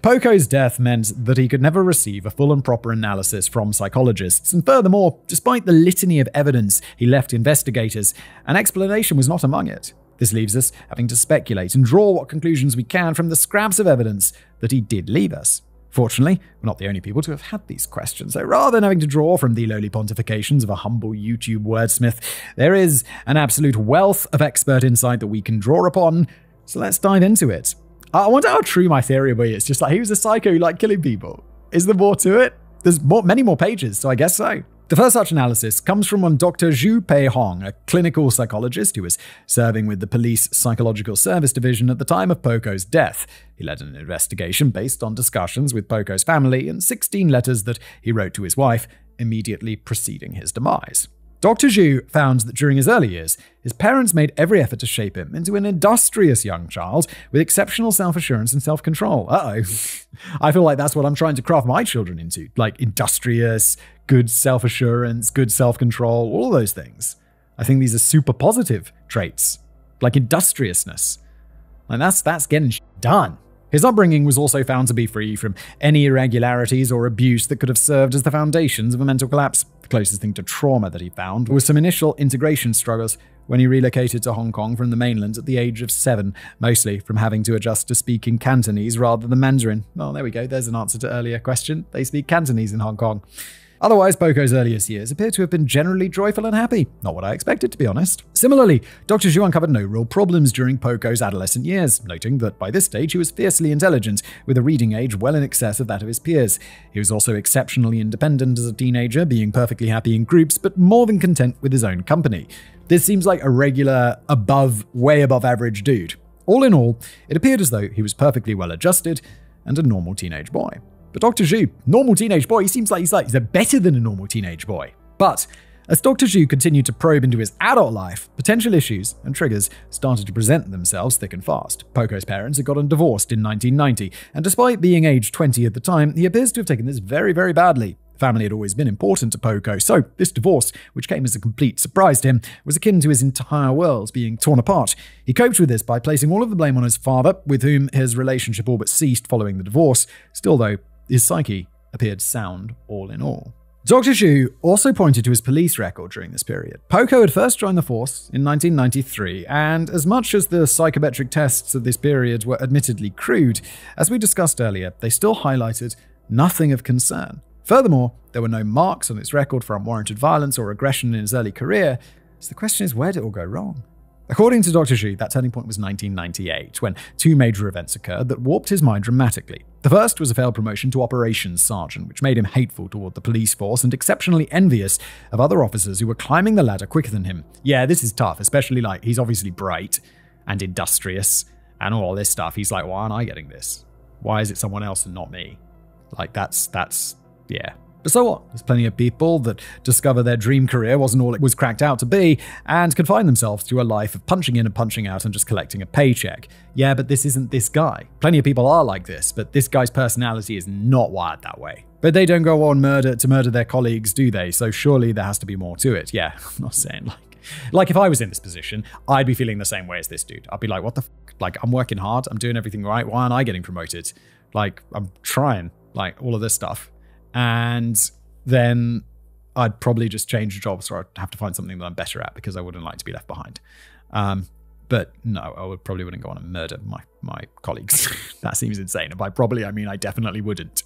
Po Ko's death meant that he could never receive a full and proper analysis from psychologists, and furthermore, despite the litany of evidence he left investigators, an explanation was not among it. This leaves us having to speculate and draw what conclusions we can from the scraps of evidence that he did leave us. Fortunately, we're not the only people to have had these questions, so rather than having to draw from the lowly pontifications of a humble YouTube wordsmith, there is an absolute wealth of expert insight that we can draw upon, so let's dive into it. I wonder how true my theory will be. It's just like he was a psycho who liked killing people. Is there more to it? There's more, many more pages, so I guess so. The first such analysis comes from one Dr. Zhu Pei Hong, a clinical psychologist who was serving with the police psychological service division at the time of Po Ko's death. He led an investigation based on discussions with Po Ko's family and 16 letters that he wrote to his wife immediately preceding his demise. Dr. Zhu found that during his early years, his parents made every effort to shape him into an industrious young child with exceptional self assurance and self control. Uh oh. [laughs] I feel like that's what I'm trying to craft my children into like industrious, good self assurance, good self control, all those things. I think these are super positive traits, like industriousness. And that's, that's getting done. His upbringing was also found to be free from any irregularities or abuse that could have served as the foundations of a mental collapse. The closest thing to trauma that he found was some initial integration struggles when he relocated to Hong Kong from the mainland at the age of seven, mostly from having to adjust to speaking Cantonese rather than Mandarin. Well, there we go. There's an answer to earlier question. They speak Cantonese in Hong Kong. Otherwise, Po Ko's earliest years appear to have been generally joyful and happy. Not what I expected, to be honest. Similarly, Dr. Zhu uncovered no real problems during Po Ko's adolescent years, noting that by this stage he was fiercely intelligent, with a reading age well in excess of that of his peers. He was also exceptionally independent as a teenager, being perfectly happy in groups, but more than content with his own company. This seems like a regular, above, way above average dude. All in all, it appeared as though he was perfectly well adjusted and a normal teenage boy. But Dr. Zhu, normal teenage boy, he seems like he's like he's a better than a normal teenage boy. But as Dr. Zhu continued to probe into his adult life, potential issues and triggers started to present themselves thick and fast. Po Ko's parents had gotten divorced in 1990, and despite being age 20 at the time, he appears to have taken this very, very badly. Family had always been important to Po Ko, so this divorce, which came as a complete surprise to him, was akin to his entire world being torn apart. He coped with this by placing all of the blame on his father, with whom his relationship all but ceased following the divorce. Still, though, his psyche appeared sound all in all. Dr. Zhu also pointed to his police record during this period. Po Ko had first joined the force in 1993, and as much as the psychometric tests of this period were admittedly crude, as we discussed earlier, they still highlighted nothing of concern. Furthermore, there were no marks on his record for unwarranted violence or aggression in his early career, so the question is where did it all go wrong? According to Dr. Zhu, that turning point was 1998, when two major events occurred that warped his mind dramatically. The first was a failed promotion to operations sergeant, which made him hateful toward the police force and exceptionally envious of other officers who were climbing the ladder quicker than him. Yeah, this is tough, especially like he's obviously bright and industrious and all this stuff. He's like, why aren't I getting this? Why is it someone else and not me? Like that's that's yeah, but so what? There's plenty of people that discover their dream career wasn't all it was cracked out to be and confine themselves to a life of punching in and punching out and just collecting a paycheck. Yeah, but this isn't this guy. Plenty of people are like this, but this guy's personality is not wired that way. But they don't go on murder to murder their colleagues, do they? So surely there has to be more to it. Yeah, [laughs] I'm not saying like like if I was in this position, I'd be feeling the same way as this dude. I'd be like, what the f-? like I'm working hard, I'm doing everything right. Why aren't I getting promoted? Like I'm trying, like all of this stuff and then I'd probably just change jobs or I'd have to find something that I'm better at because I wouldn't like to be left behind. Um, but no, I would probably wouldn't go on and murder my my colleagues. [laughs] that seems insane. And by probably, I mean I definitely wouldn't.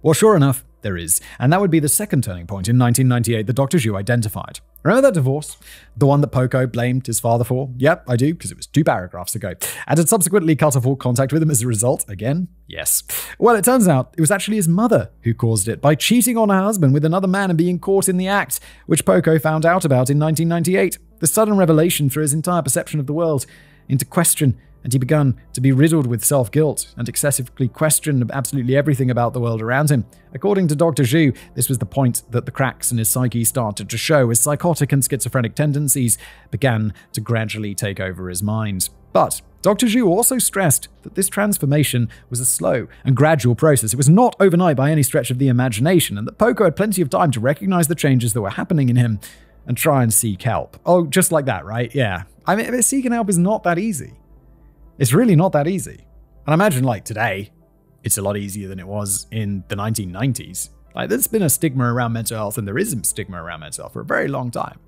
Well, sure enough, there is. And that would be the second turning point in 1998 that Dr. Zhu identified. Remember that divorce? The one that Po Ko blamed his father for? Yep, I do, because it was two paragraphs ago. And had subsequently cut off all contact with him as a result? Again? Yes. Well, it turns out it was actually his mother who caused it by cheating on her husband with another man and being caught in the act, which Po Ko found out about in 1998. The sudden revelation threw his entire perception of the world into question and he began to be riddled with self guilt and excessively questioned absolutely everything about the world around him. According to Dr. Zhu, this was the point that the cracks in his psyche started to show as psychotic and schizophrenic tendencies began to gradually take over his mind. But Dr. Zhu also stressed that this transformation was a slow and gradual process. It was not overnight by any stretch of the imagination, and that Po Ko had plenty of time to recognize the changes that were happening in him and try and seek help. Oh, just like that, right? Yeah. I mean, seeking help is not that easy. It's really not that easy. And I imagine, like today, it's a lot easier than it was in the 1990s. Like, there's been a stigma around mental health, and there is a stigma around mental health for a very long time.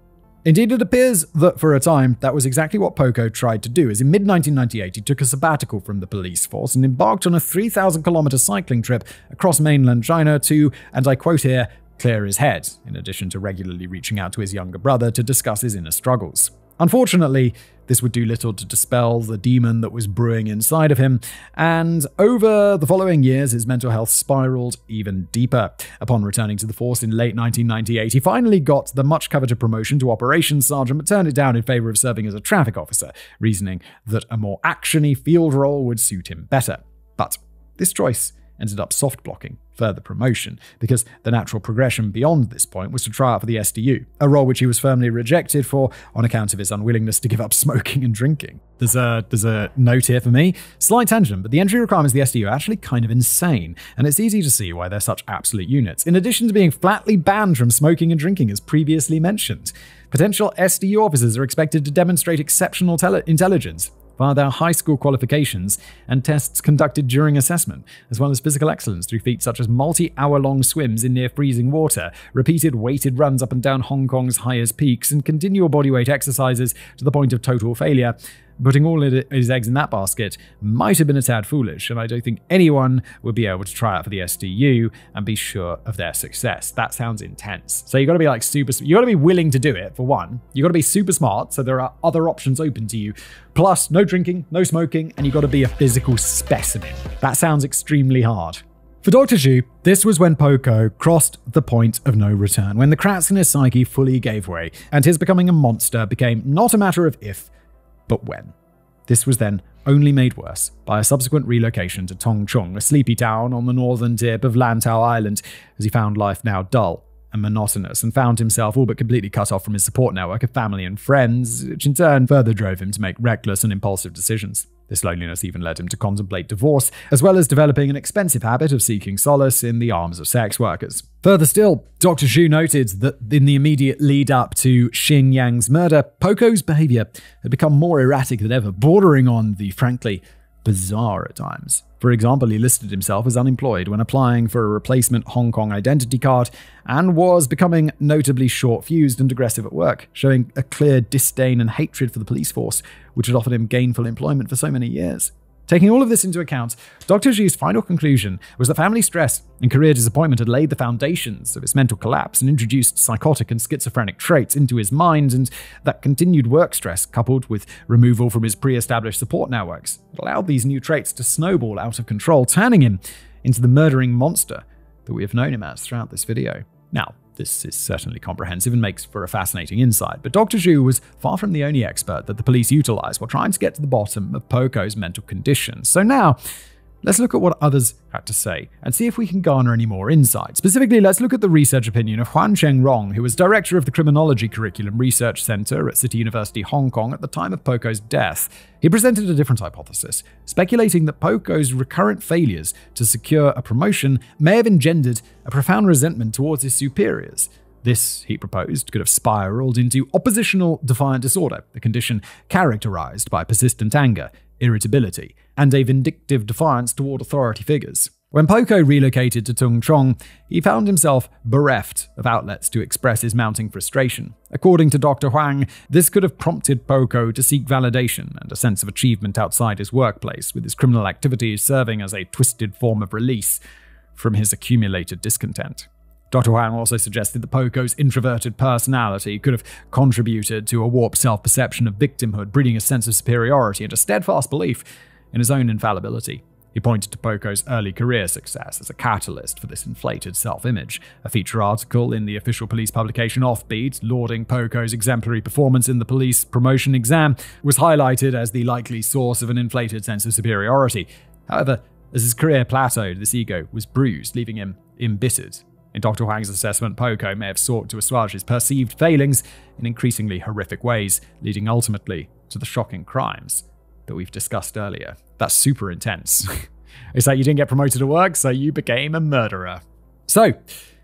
Indeed, it appears that for a time, that was exactly what Po Ko tried to do, as in mid 1998, he took a sabbatical from the police force and embarked on a 3,000 kilometer cycling trip across mainland China to, and I quote here, clear his head, in addition to regularly reaching out to his younger brother to discuss his inner struggles. Unfortunately, this would do little to dispel the demon that was brewing inside of him, and over the following years, his mental health spiraled even deeper. Upon returning to the force in late 1998, he finally got the much coveted promotion to operations sergeant, but turned it down in favor of serving as a traffic officer, reasoning that a more actiony field role would suit him better. But this choice ended up soft blocking further promotion because the natural progression beyond this point was to try out for the SDU, a role which he was firmly rejected for on account of his unwillingness to give up [laughs] smoking and drinking. There's a there's a note here for me, slight tangent, but the entry requirements of the SDU are actually kind of insane, and it's easy to see why they're such absolute units. In addition to being flatly banned from smoking and drinking, as previously mentioned, potential SDU officers are expected to demonstrate exceptional intelligence, via their high school qualifications and tests conducted during assessment, as well as physical excellence through feats such as multi hour long swims in near freezing water, repeated weighted runs up and down Hong Kong's highest peaks, and continual bodyweight exercises to the point of total failure. Putting all his eggs in that basket might have been a tad foolish, and I don't think anyone would be able to try out for the SDU and be sure of their success. That sounds intense. So you got to be like super. You got to be willing to do it for one. You got to be super smart, so there are other options open to you. Plus, no drinking, no smoking, and you got to be a physical specimen. That sounds extremely hard. For Dr. Zhu, this was when Po Ko crossed the point of no return, when the cracks in his psyche fully gave way, and his becoming a monster became not a matter of if, but when. This was then only made worse by a subsequent relocation to Tung Chung, a sleepy town on the northern tip of Lantau Island, as he found life now dull and monotonous and found himself all but completely cut off from his support network of family and friends, which in turn further drove him to make reckless and impulsive decisions. This loneliness even led him to contemplate divorce, as well as developing an expensive habit of seeking solace in the arms of sex workers. Further still, Dr. Zhu noted that in the immediate lead up to Xing Yang's murder, Po Ko's behavior had become more erratic than ever, bordering on the frankly bizarre at times. For example, he listed himself as unemployed when applying for a replacement Hong Kong identity card and was becoming notably short fused and aggressive at work, showing a clear disdain and hatred for the police force, which had offered him gainful employment for so many years. Taking all of this into account, Dr. Zhu's final conclusion was that family stress and career disappointment had laid the foundations of his mental collapse and introduced psychotic and schizophrenic traits into his mind, and that continued work stress, coupled with removal from his pre established support networks, allowed these new traits to snowball out of control, turning him into the murdering monster that we have known him as throughout this video. Now, this is certainly comprehensive and makes for a fascinating insight, but Dr. Zhu was far from the only expert that the police utilized while trying to get to the bottom of Po Ko's mental condition. So now, Let's look at what others had to say and see if we can garner any more insight. Specifically, let's look at the research opinion of Huan Cheng Rong, who was director of the Criminology Curriculum Research Center at City University Hong Kong at the time of Po Ko's death. He presented a different hypothesis, speculating that Po Ko's recurrent failures to secure a promotion may have engendered a profound resentment towards his superiors. This, he proposed, could have spiraled into oppositional defiant disorder, a condition characterized by persistent anger, irritability, and a vindictive defiance toward authority figures. When Po Ko relocated to Tung Chung, he found himself bereft of outlets to express his mounting frustration. According to Dr. Huang, this could have prompted Po Ko to seek validation and a sense of achievement outside his workplace, with his criminal activities serving as a twisted form of release from his accumulated discontent. Dr. Huang also suggested that Po Ko's introverted personality could have contributed to a warped self perception of victimhood, breeding a sense of superiority and a steadfast belief in his own infallibility. He pointed to Po Ko's early career success as a catalyst for this inflated self image. A feature article in the official police publication Offbeat, lauding Po Ko's exemplary performance in the police promotion exam, was highlighted as the likely source of an inflated sense of superiority. However, as his career plateaued, this ego was bruised, leaving him embittered in Dr. Huang's assessment, Po Ko may have sought to assuage his perceived failings in increasingly horrific ways, leading ultimately to the shocking crimes that we've discussed earlier. That's super intense. [laughs] it's like you didn't get promoted to work, so you became a murderer. So,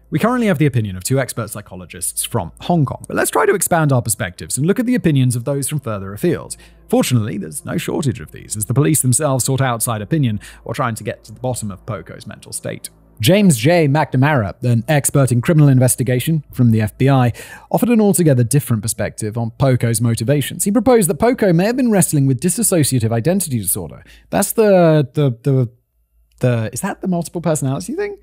we currently have the opinion of two expert psychologists from Hong Kong, but let's try to expand our perspectives and look at the opinions of those from further afield. Fortunately, there's no shortage of these, as the police themselves sought outside opinion while trying to get to the bottom of Po Ko's mental state. James J. McNamara, an expert in criminal investigation from the FBI, offered an altogether different perspective on Po Ko's motivations. He proposed that Po Ko may have been wrestling with dissociative identity disorder. That's the the the the is that the multiple personality thing?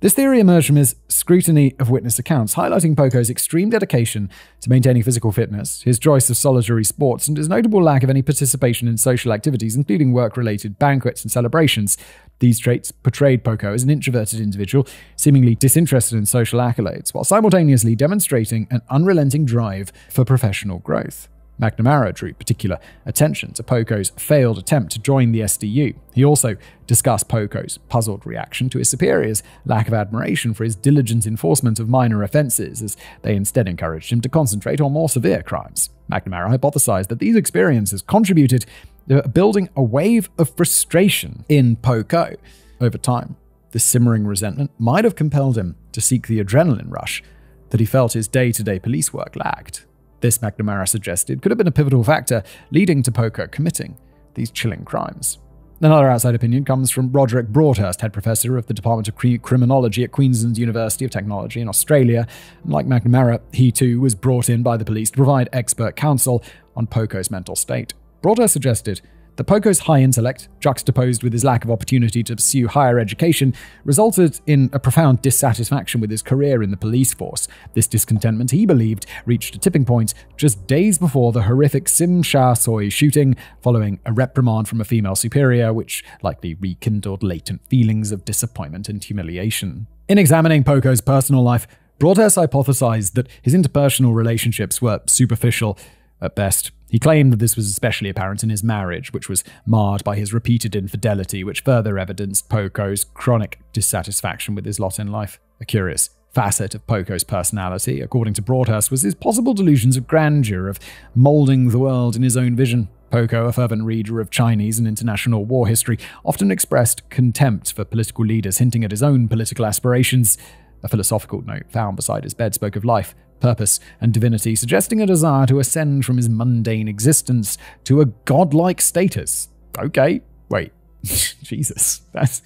This theory emerged from his scrutiny of witness accounts, highlighting Po Ko's extreme dedication to maintaining physical fitness, his choice of solitary sports, and his notable lack of any participation in social activities, including work related banquets and celebrations. These traits portrayed Po Ko as an introverted individual, seemingly disinterested in social accolades, while simultaneously demonstrating an unrelenting drive for professional growth. McNamara drew particular attention to Po Ko's failed attempt to join the SDU. He also discussed Po Ko's puzzled reaction to his superiors' lack of admiration for his diligent enforcement of minor offenses, as they instead encouraged him to concentrate on more severe crimes. McNamara hypothesized that these experiences contributed to building a wave of frustration in Po Ko. Over time, this simmering resentment might have compelled him to seek the adrenaline rush that he felt his day to day police work lacked. This, McNamara suggested, could have been a pivotal factor leading to Po Ko committing these chilling crimes. Another outside opinion comes from Roderick Broadhurst, head professor of the Department of Criminology at Queensland University of Technology in Australia. Like McNamara, he too was brought in by the police to provide expert counsel on Po Ko's mental state. Broadhurst suggested that Po Ko's high intellect, juxtaposed with his lack of opportunity to pursue higher education, resulted in a profound dissatisfaction with his career in the police force. This discontentment, he believed, reached a tipping point just days before the horrific Tsim Sha Tsui shooting, following a reprimand from a female superior, which likely rekindled latent feelings of disappointment and humiliation. In examining Po Ko's personal life, Broadhurst hypothesized that his interpersonal relationships were superficial at best. He claimed that this was especially apparent in his marriage, which was marred by his repeated infidelity, which further evidenced Po Ko's chronic dissatisfaction with his lot in life. A curious facet of Po Ko's personality, according to Broadhurst, was his possible delusions of grandeur, of molding the world in his own vision. Po Ko, a fervent reader of Chinese and international war history, often expressed contempt for political leaders, hinting at his own political aspirations. A philosophical note found beside his bed spoke of life, purpose, and divinity, suggesting a desire to ascend from his mundane existence to a godlike status. Okay, wait. [laughs] Jesus. That's,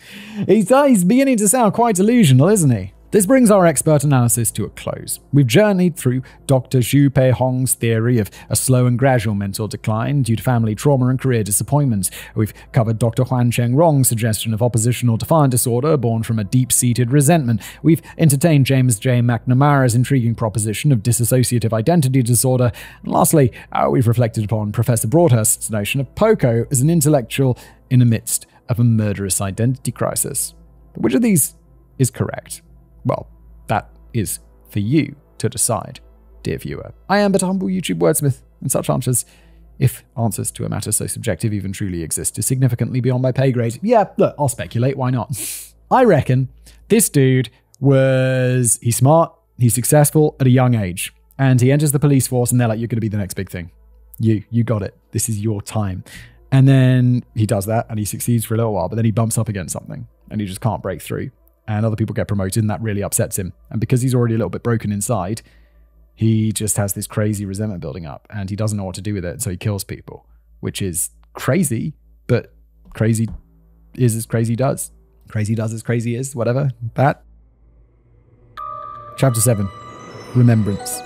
he's, he's beginning to sound quite delusional, isn't he? This brings our expert analysis to a close. We've journeyed through Dr. Zhu Pei Hong's theory of a slow and gradual mental decline due to family trauma and career disappointment. We've covered Dr. Huan Cheng Rong's suggestion of oppositional defiant disorder born from a deep seated resentment. We've entertained James J. McNamara's intriguing proposition of dissociative identity disorder. And lastly, uh, we've reflected upon Professor Broadhurst's notion of Po Ko as an intellectual in the midst of a murderous identity crisis. Which of these is correct? Well, that is for you to decide, dear viewer. I am but a humble YouTube wordsmith, and such answers, if answers to a matter so subjective even truly exist, is significantly beyond my pay grade. Yeah, look, I'll speculate, why not? [laughs] I reckon this dude was he's smart, he's successful at a young age, and he enters the police force, and they're like, "You're going to be the next big thing. You, you got it. This is your time." And then he does that, and he succeeds for a little while, but then he bumps up against something, and he just can't break through and other people get promoted, and that really upsets him. And because he's already a little bit broken inside, he just has this crazy resentment building up, and he doesn't know what to do with it, so he kills people, which is crazy, but crazy is as crazy does. Crazy does as crazy is, whatever. That. Chapter 7 Remembrance.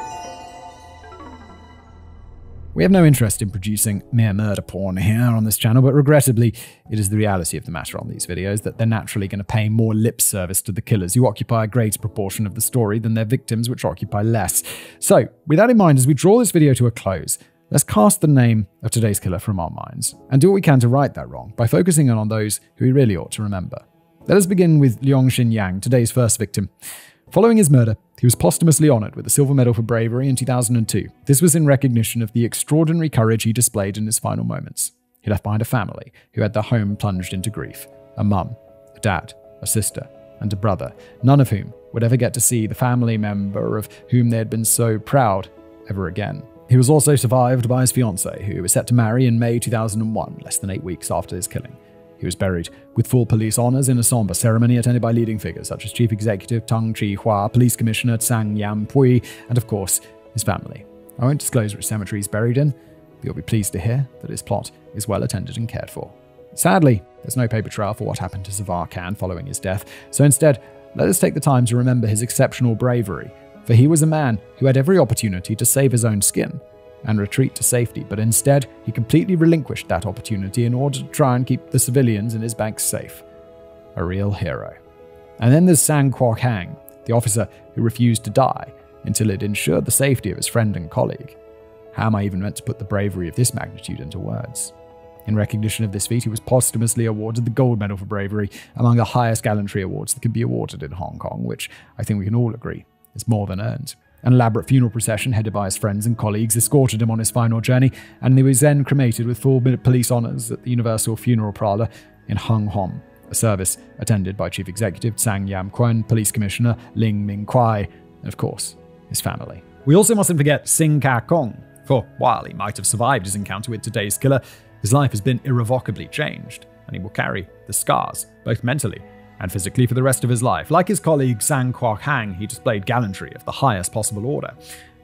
We have no interest in producing mere murder porn here on this channel, but regrettably, it is the reality of the matter on these videos that they're naturally going to pay more lip service to the killers who occupy a greater proportion of the story than their victims, which occupy less. So, with that in mind, as we draw this video to a close, let's cast the name of today's killer from our minds and do what we can to right that wrong by focusing on those who we really ought to remember. Let us begin with Liang Xing Yang, today's first victim. Following his murder, he was posthumously honored with the Silver Medal for Bravery in 2002. This was in recognition of the extraordinary courage he displayed in his final moments. He left behind a family who had their home plunged into grief a mum, a dad, a sister, and a brother, none of whom would ever get to see the family member of whom they had been so proud ever again. He was also survived by his fiancée, who was set to marry in May 2001, less than eight weeks after his killing. He was buried with full police honors in a somber ceremony attended by leading figures such as Chief Executive Tung Chee Hwa, Police Commissioner Tsang Yam Pui, and of course, his family. I won't disclose which cemetery he's buried in, but you'll be pleased to hear that his plot is well attended and cared for. Sadly, there's no paper trail for what happened to Zafar Khan following his death, so instead, let us take the time to remember his exceptional bravery, for he was a man who had every opportunity to save his own skin and retreat to safety, but instead, he completely relinquished that opportunity in order to try and keep the civilians in his bank safe. A real hero. And then there's Sang Kwok Hang, the officer who refused to die until it ensured the safety of his friend and colleague. How am I even meant to put the bravery of this magnitude into words? In recognition of this feat, he was posthumously awarded the Gold Medal for Bravery, among the highest gallantry awards that can be awarded in Hong Kong, which I think we can all agree is more than earned. An elaborate funeral procession headed by his friends and colleagues escorted him on his final journey, and he was then cremated with full police honours at the Universal Funeral Parlour in Hung Hom, a service attended by Chief Executive Tsang Yam Kuen, Police Commissioner Ling Ming Kwai, and of course, his family. We also mustn't forget Sing Ka Kong, for while he might have survived his encounter with today's killer, his life has been irrevocably changed, and he will carry the scars, both mentally and physically for the rest of his life. Like his colleague Sang Kwok Hang, he displayed gallantry of the highest possible order.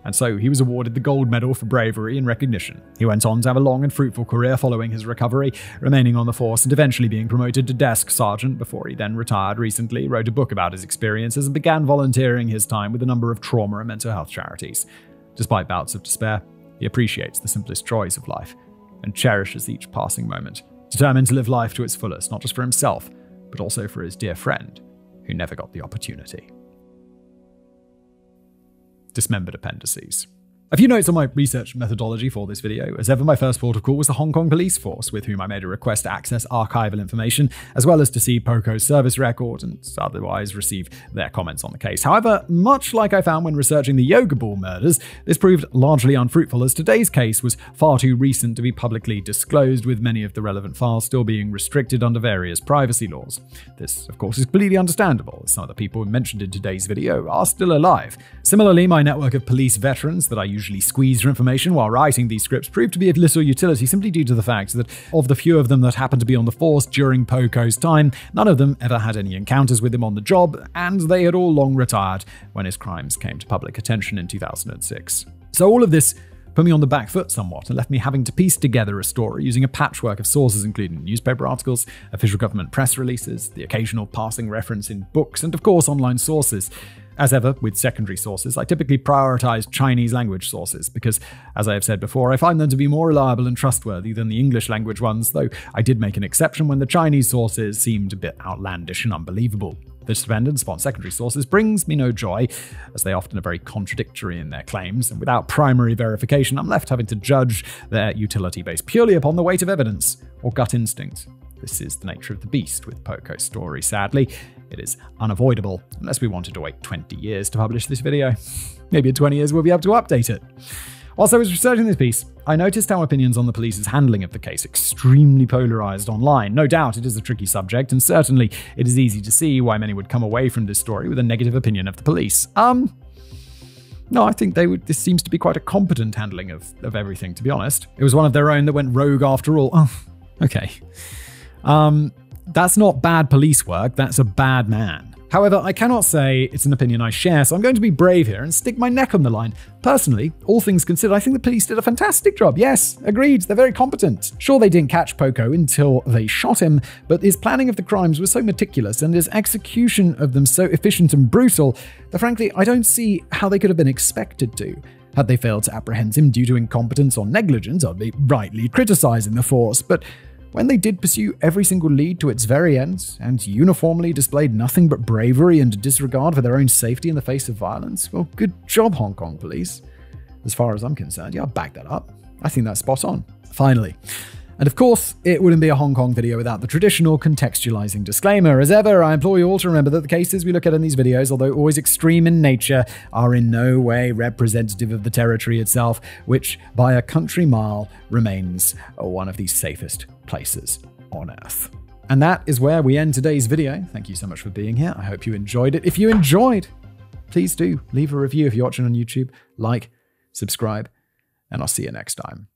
And so he was awarded the Gold Medal for bravery in recognition. He went on to have a long and fruitful career following his recovery, remaining on the force and eventually being promoted to desk sergeant before he then retired recently, wrote a book about his experiences, and began volunteering his time with a number of trauma and mental health charities. Despite bouts of despair, he appreciates the simplest joys of life and cherishes each passing moment, determined to live life to its fullest, not just for himself, but also for his dear friend, who never got the opportunity. Dismembered appendices. A few notes on my research methodology for this video. As ever, my first port of call was the Hong Kong Police Force, with whom I made a request to access archival information, as well as to see Po Ko's service record and otherwise receive their comments on the case. However, much like I found when researching the Yoga Ball murders, this proved largely unfruitful, as today's case was far too recent to be publicly disclosed, with many of the relevant files still being restricted under various privacy laws. This, of course, is completely understandable, as some of the people mentioned in today's video are still alive. Similarly, my network of police veterans that I usually usually squeeze for information while writing these scripts proved to be of little utility simply due to the fact that of the few of them that happened to be on the force during Po Ko's time, none of them ever had any encounters with him on the job, and they had all long retired when his crimes came to public attention in 2006. So all of this put me on the back foot somewhat and left me having to piece together a story using a patchwork of sources, including newspaper articles, official government press releases, the occasional passing reference in books, and of course online sources. As ever, with secondary sources, I typically prioritize Chinese language sources because, as I have said before, I find them to be more reliable and trustworthy than the English language ones, though I did make an exception when the Chinese sources seemed a bit outlandish and unbelievable. This dependence upon secondary sources brings me no joy, as they often are very contradictory in their claims, and without primary verification, I'm left having to judge their utility based purely upon the weight of evidence or gut instinct. This is the nature of the beast with Po Ko's story, sadly. It is unavoidable, unless we wanted to wait 20 years to publish this video. Maybe in 20 years we'll be able to update it. Whilst I was researching this piece, I noticed how opinions on the police's handling of the case extremely polarized online. No doubt it is a tricky subject, and certainly it is easy to see why many would come away from this story with a negative opinion of the police. Um, no, I think they would. This seems to be quite a competent handling of, of everything, to be honest. It was one of their own that went rogue after all. Oh, okay. Um, that's not bad police work, that's a bad man. However, I cannot say it's an opinion I share, so I'm going to be brave here and stick my neck on the line. Personally, all things considered, I think the police did a fantastic job. Yes, agreed, they're very competent. Sure, they didn't catch Po Ko until they shot him, but his planning of the crimes was so meticulous and his execution of them so efficient and brutal that frankly, I don't see how they could have been expected to. Had they failed to apprehend him due to incompetence or negligence, I'd be rightly criticizing the force, but when they did pursue every single lead to its very ends, and uniformly displayed nothing but bravery and disregard for their own safety in the face of violence, well, good job, Hong Kong police. As far as I'm concerned, yeah, I'll back that up. I think that's spot on. Finally, and of course, it wouldn't be a Hong Kong video without the traditional contextualizing disclaimer. As ever, I implore you all to remember that the cases we look at in these videos, although always extreme in nature, are in no way representative of the territory itself, which by a country mile remains one of the safest places on Earth. And that is where we end today's video. Thank you so much for being here. I hope you enjoyed it. If you enjoyed, please do leave a review if you're watching on YouTube, like, subscribe, and I'll see you next time.